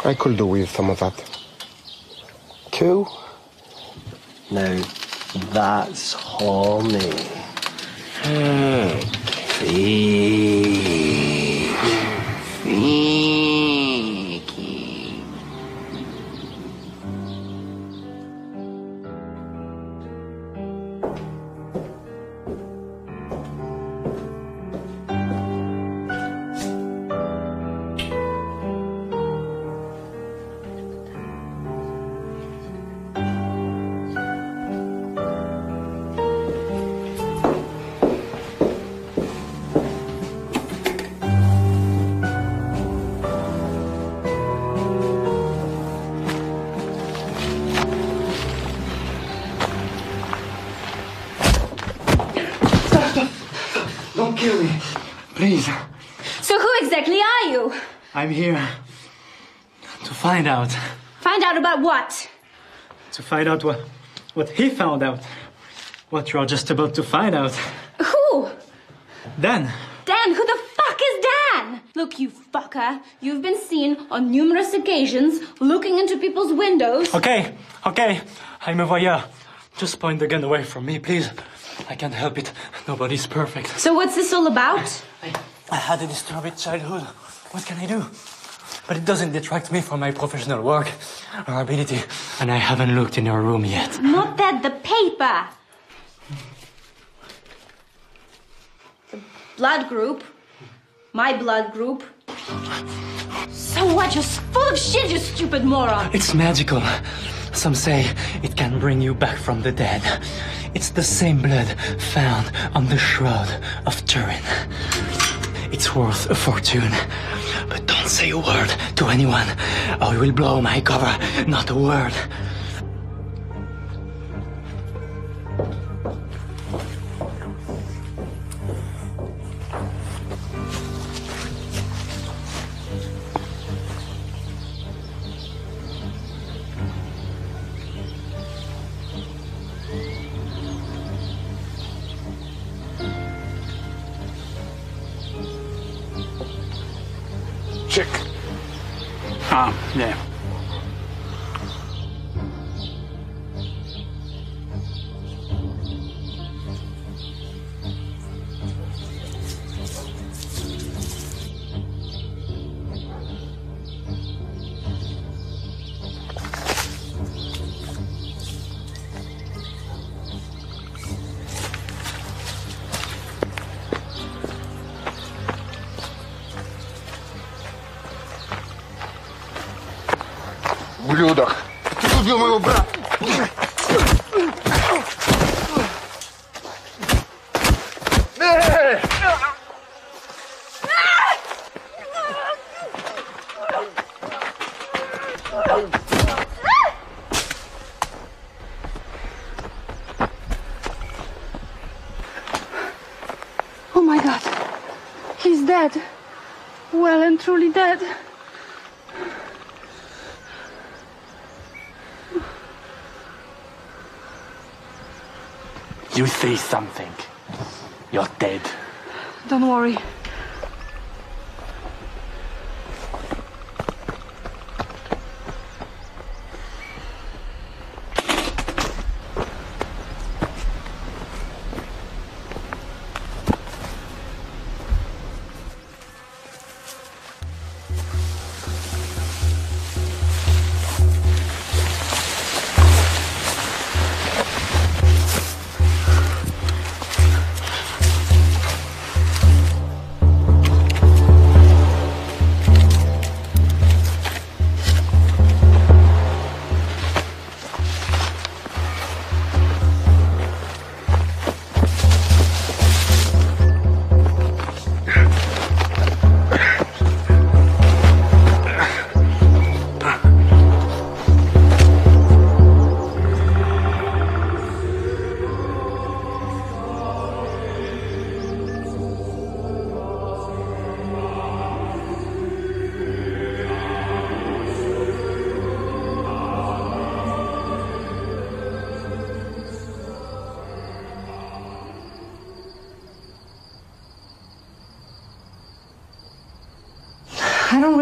I could do with some of that. Cool. Now, that's horny. Hmm. Freak. I'm here to find out. Find out about what? To find out what, what he found out. What you're just about to find out. Who? Dan. Dan, who the fuck is Dan? Look, you fucker. You've been seen on numerous occasions looking into people's windows. Okay, okay. I'm a voyeur. Just point the gun away from me, please. I can't help it. Nobody's perfect. So what's this all about? I had a disturbed childhood. What can I do? But it doesn't detract me from my professional work or ability. And I haven't looked in your room yet. Not that, the paper. The blood group. My blood group. So what? You're full of shit, you stupid moron. It's magical. Some say it can bring you back from the dead. It's the same blood found on the shroud of Turin. It's worth a fortune. But don't say a word to anyone, or you will blow my cover. Not a word. Ah, Say something. You're dead. Don't worry.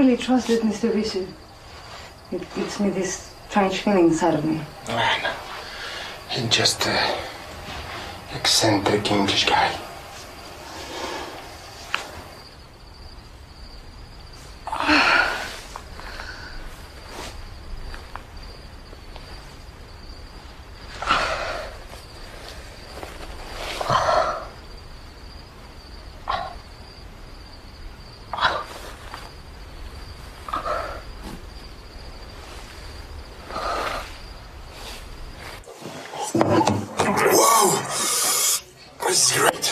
Really trust that Mr. Bisou. It gives me this strange feeling inside of me. Man, he's just a eccentric English guy. Wow! This is great.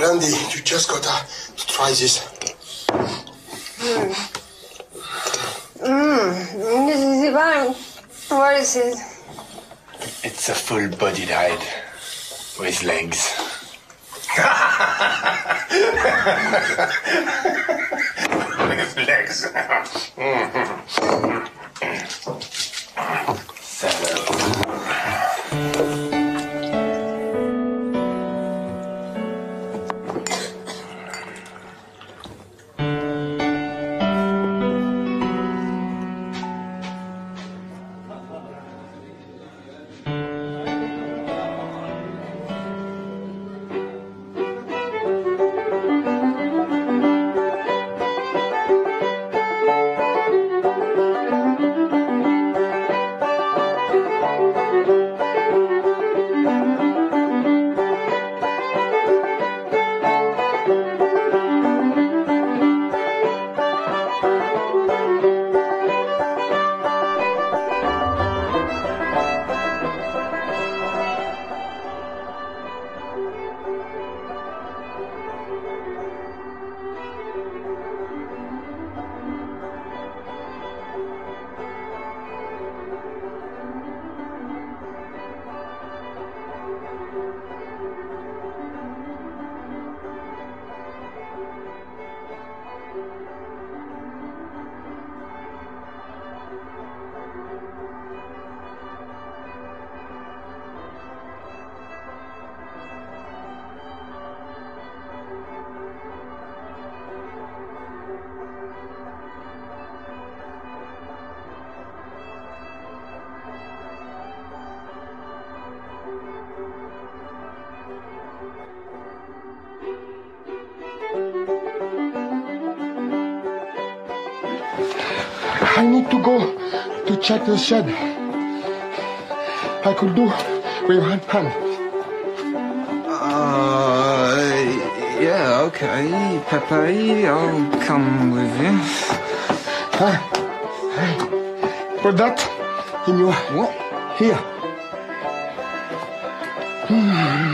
Randy, you just gotta to try this. Mm. Mm. This is divine. What is it? It's a full bodied hide with legs. *laughs* check the shed. I could do with one hand. Uh, yeah, okay, Pepe, I'll come with you. Huh? Hey, put that in your... What? Here. Hmm.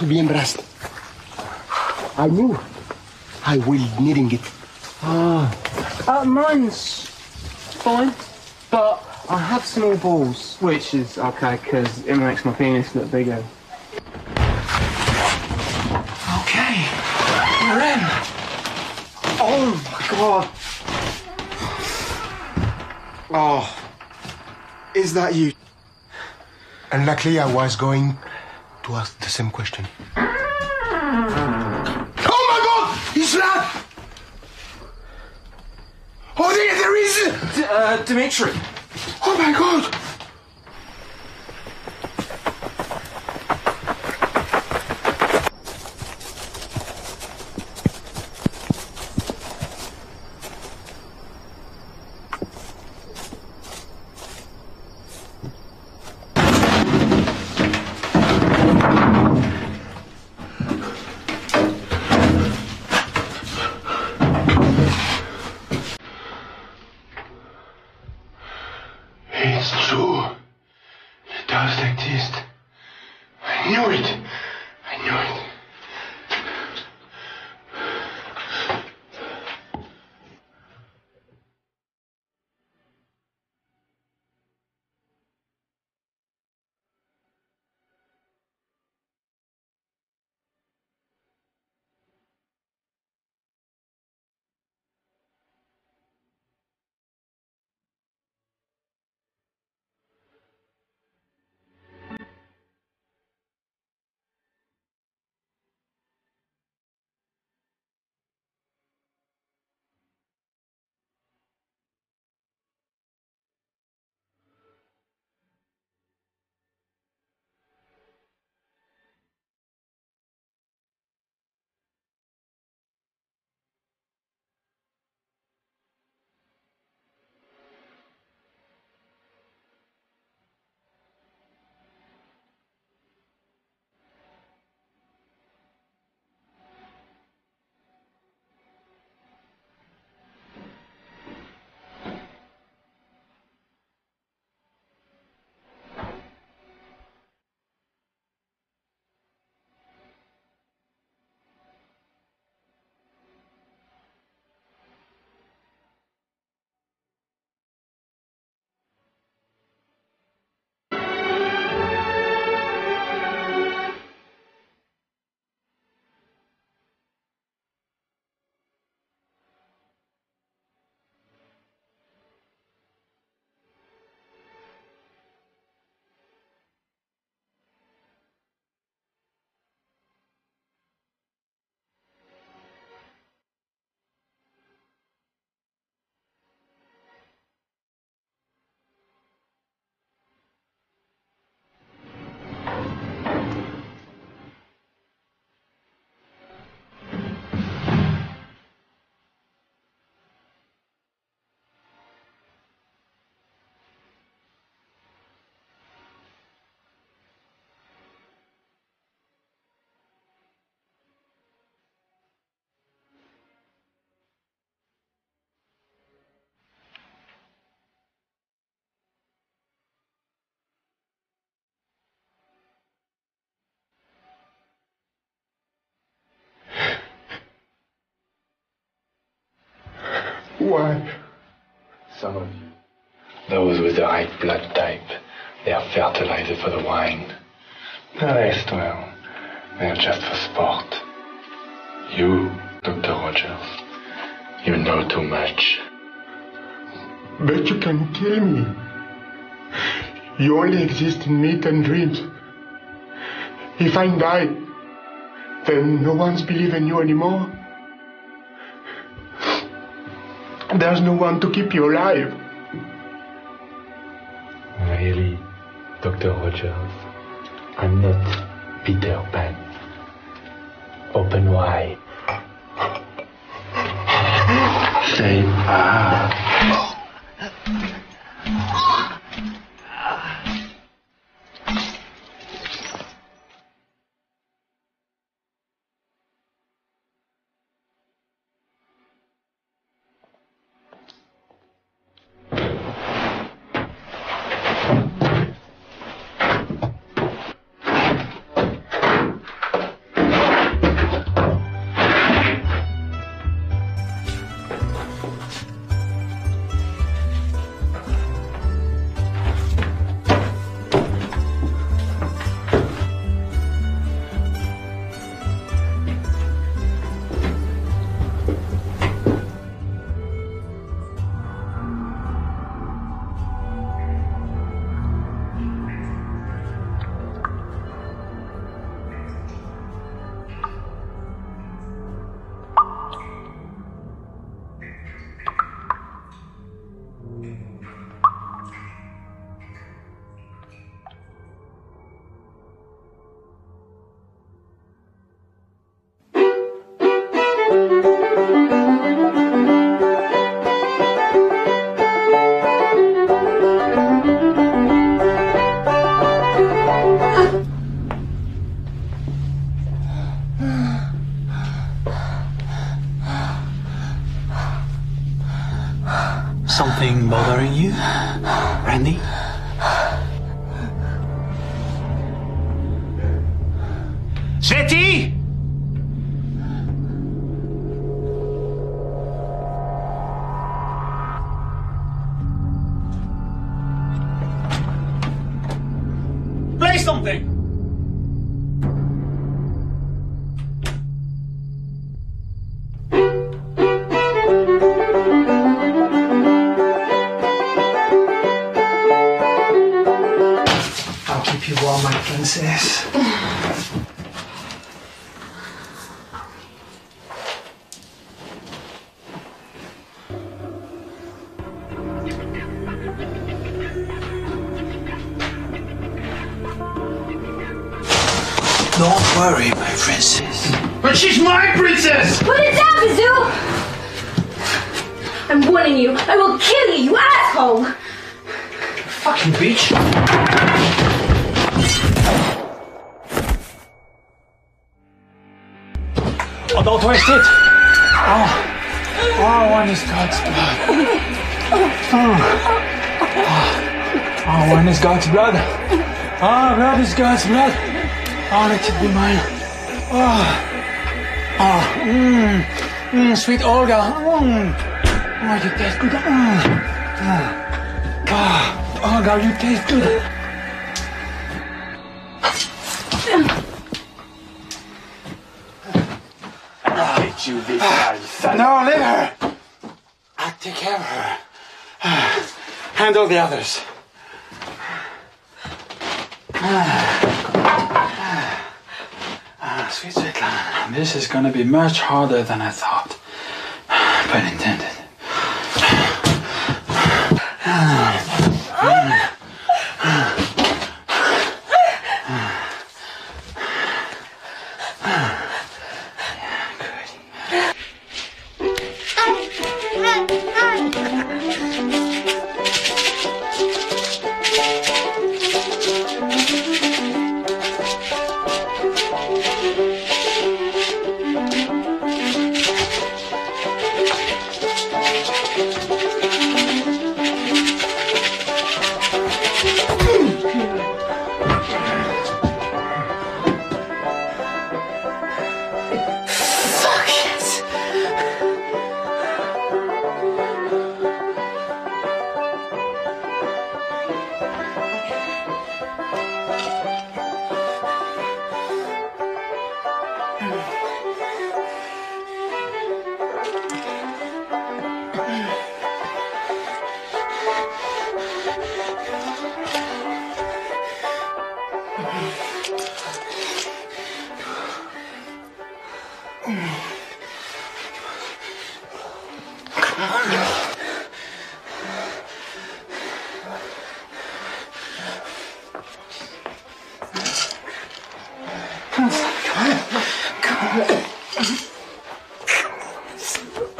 Didn't want to be embarrassed. I knew I will needing it. Ah. Uh, mine's fine. But I have small balls, which is okay because it makes my penis look bigger. Okay, we're in. Oh my god. Oh, is that you? And luckily, I was going to ask the same question. Oh my god! He's not! Oh, there, there is! D- uh, Dimitri. Oh my god! Why? Some of you. Those with the right blood type. They are fertilizer for the wine. The rest, well, they're just for sport. You, Dr. Rogers, you know too much. But you can kill me. You only exist in myth and dreams. If I die, then no one's believing you anymore. There's no one to keep you alive. Really, Dr. Rogers, I'm not Peter Pan. Open wide. Say ah. Something! Oh, let it be mine. Oh, oh, mmm, mm, sweet Olga. Mm. Oh, you taste good. Mm. Mm. Oh, Olga, you taste good. You, this son. No, leave her. I'll take care of her. Handle the others. Ah, sweet Svetlana, this is gonna be much harder than I thought. *sighs* Pun intended. *sighs* *sighs*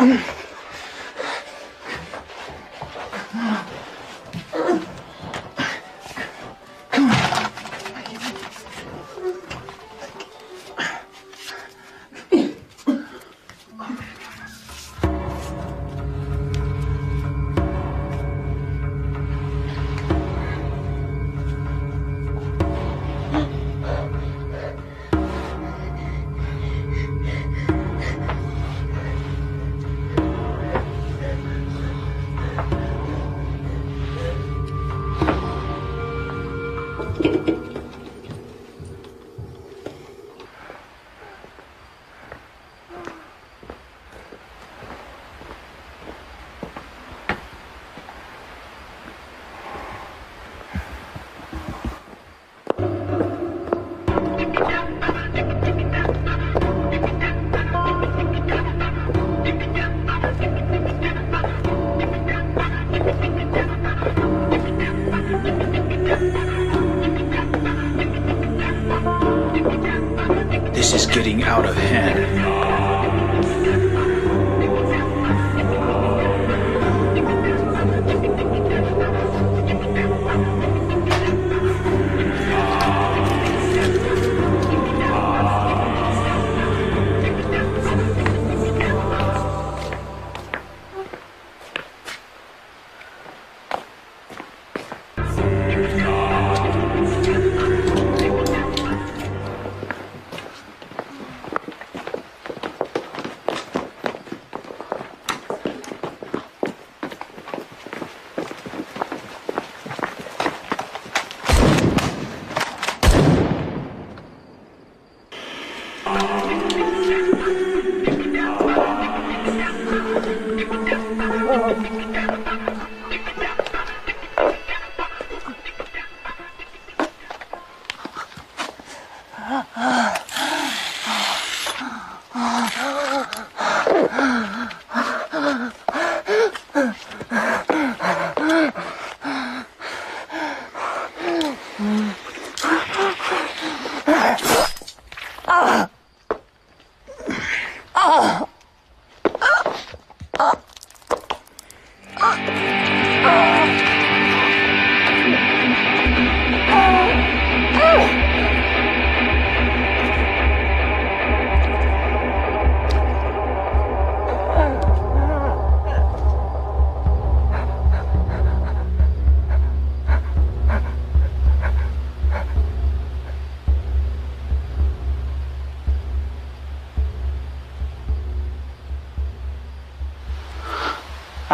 Mm-hmm.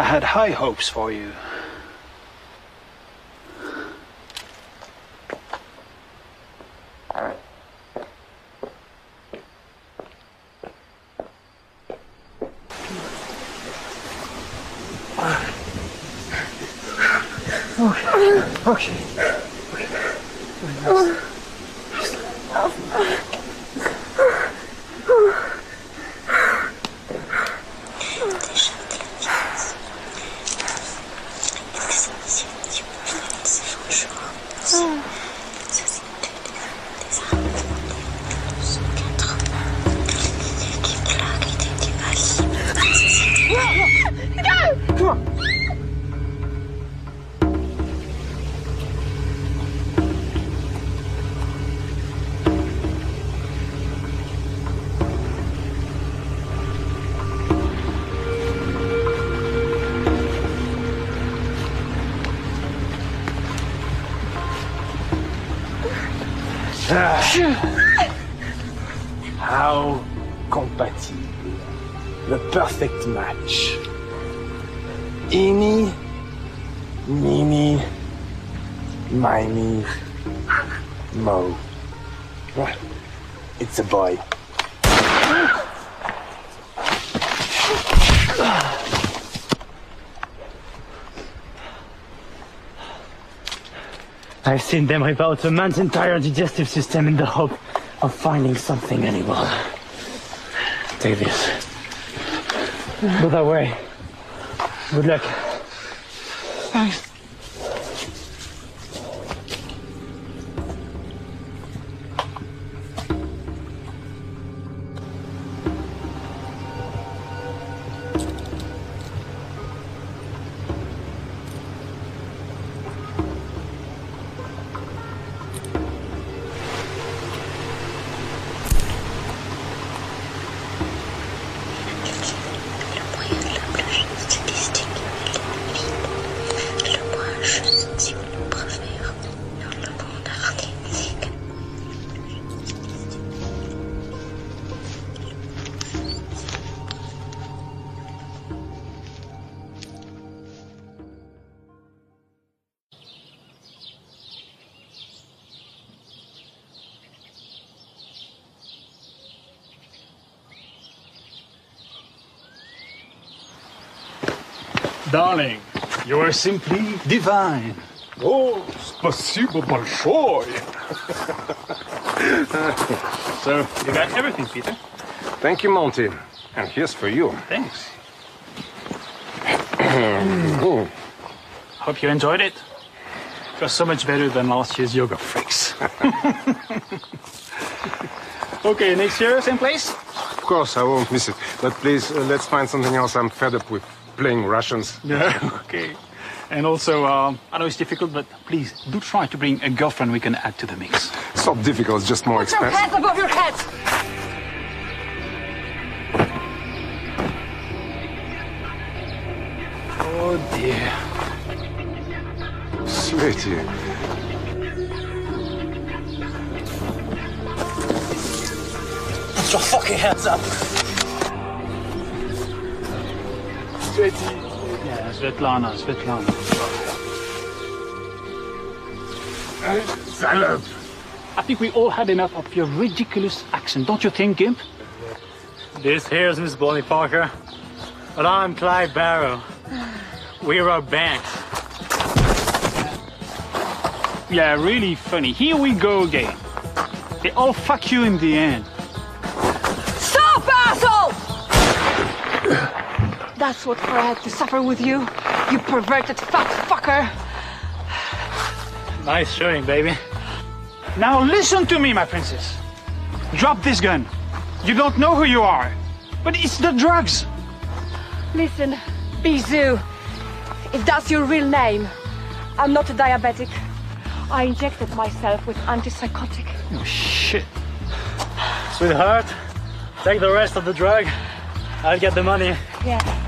Had high hopes for you. Okay. Them wipe out a man's entire digestive system in the hope of finding something animal. Take this. Go that way. Good luck. simply divine. О, спасибо большое. *laughs* So, you got everything, Peter. Thank you, Monty. And here's for you. Thanks. *clears throat* Hope you enjoyed it. It was so much better than last year's yoga freaks. *laughs* okay, next year, same place? Of course, I won't miss it. But please, uh, let's find something else. I'm fed up with playing Russians. Yeah, *laughs* okay. And also, um, I know it's difficult, but please do try to bring a girlfriend we can add to the mix. It's not difficult, it's just more Put your expensive. hands above your head! Oh dear. Sweetie. Put your fucking hands up. Sweetie. Svetlana, Svetlana. I think we all had enough of your ridiculous accent, don't you think, Gimp? This here's Miss Bonnie Parker. And I'm Clyde Barrow. We're a band. Yeah, really funny. Here we go again. They all fuck you in the end. That's what I had to suffer with you, you perverted fat fucker. Nice showing, baby. Now listen to me, my princess. Drop this gun. You don't know who you are, but it's the drugs. Listen, Bisou, if that's your real name, I'm not a diabetic. I injected myself with antipsychotic. Oh, shit. Sweetheart, take the rest of the drug. I'll get the money. Yeah.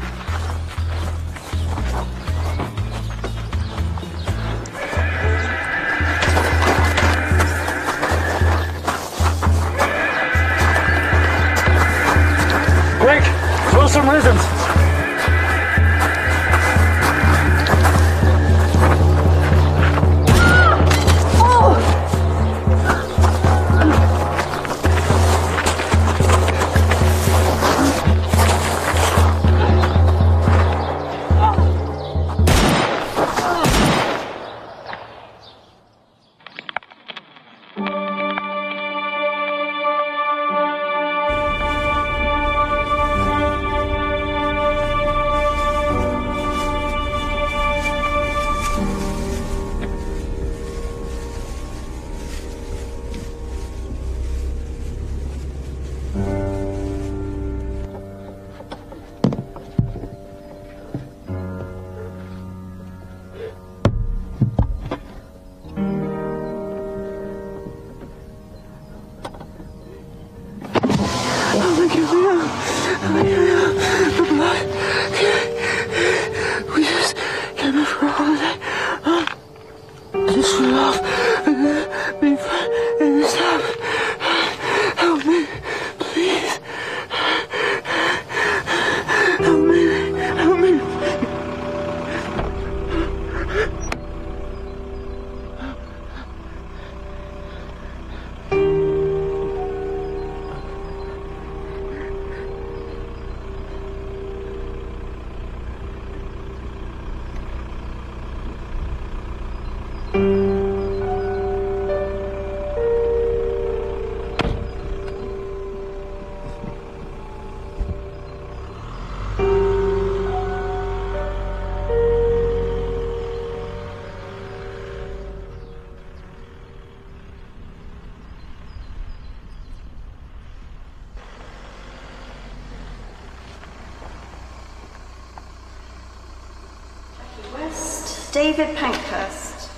David Pankhurst.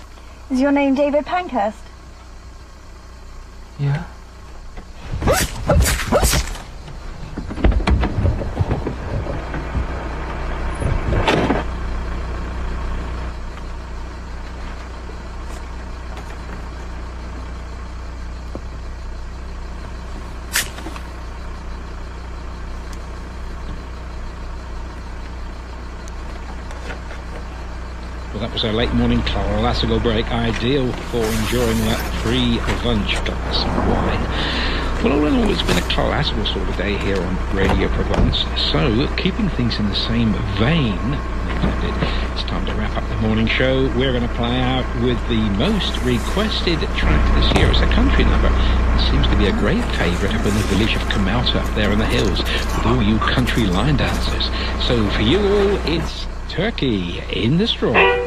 Is your name David Pankhurst? Yeah. Our late morning classical break, ideal for enjoying that pre-lunch glass of wine. Well, all in all, it's been a classical sort of day here on Radio Provence. So, keeping things in the same vein, it's time to wrap up the morning show. We're going to play out with the most requested track this year. It's a country number. It seems to be a great favourite up in the village of Kamalta, up there in the hills, with all you country line dancers. So, for you all, it's Turkey in the Straw.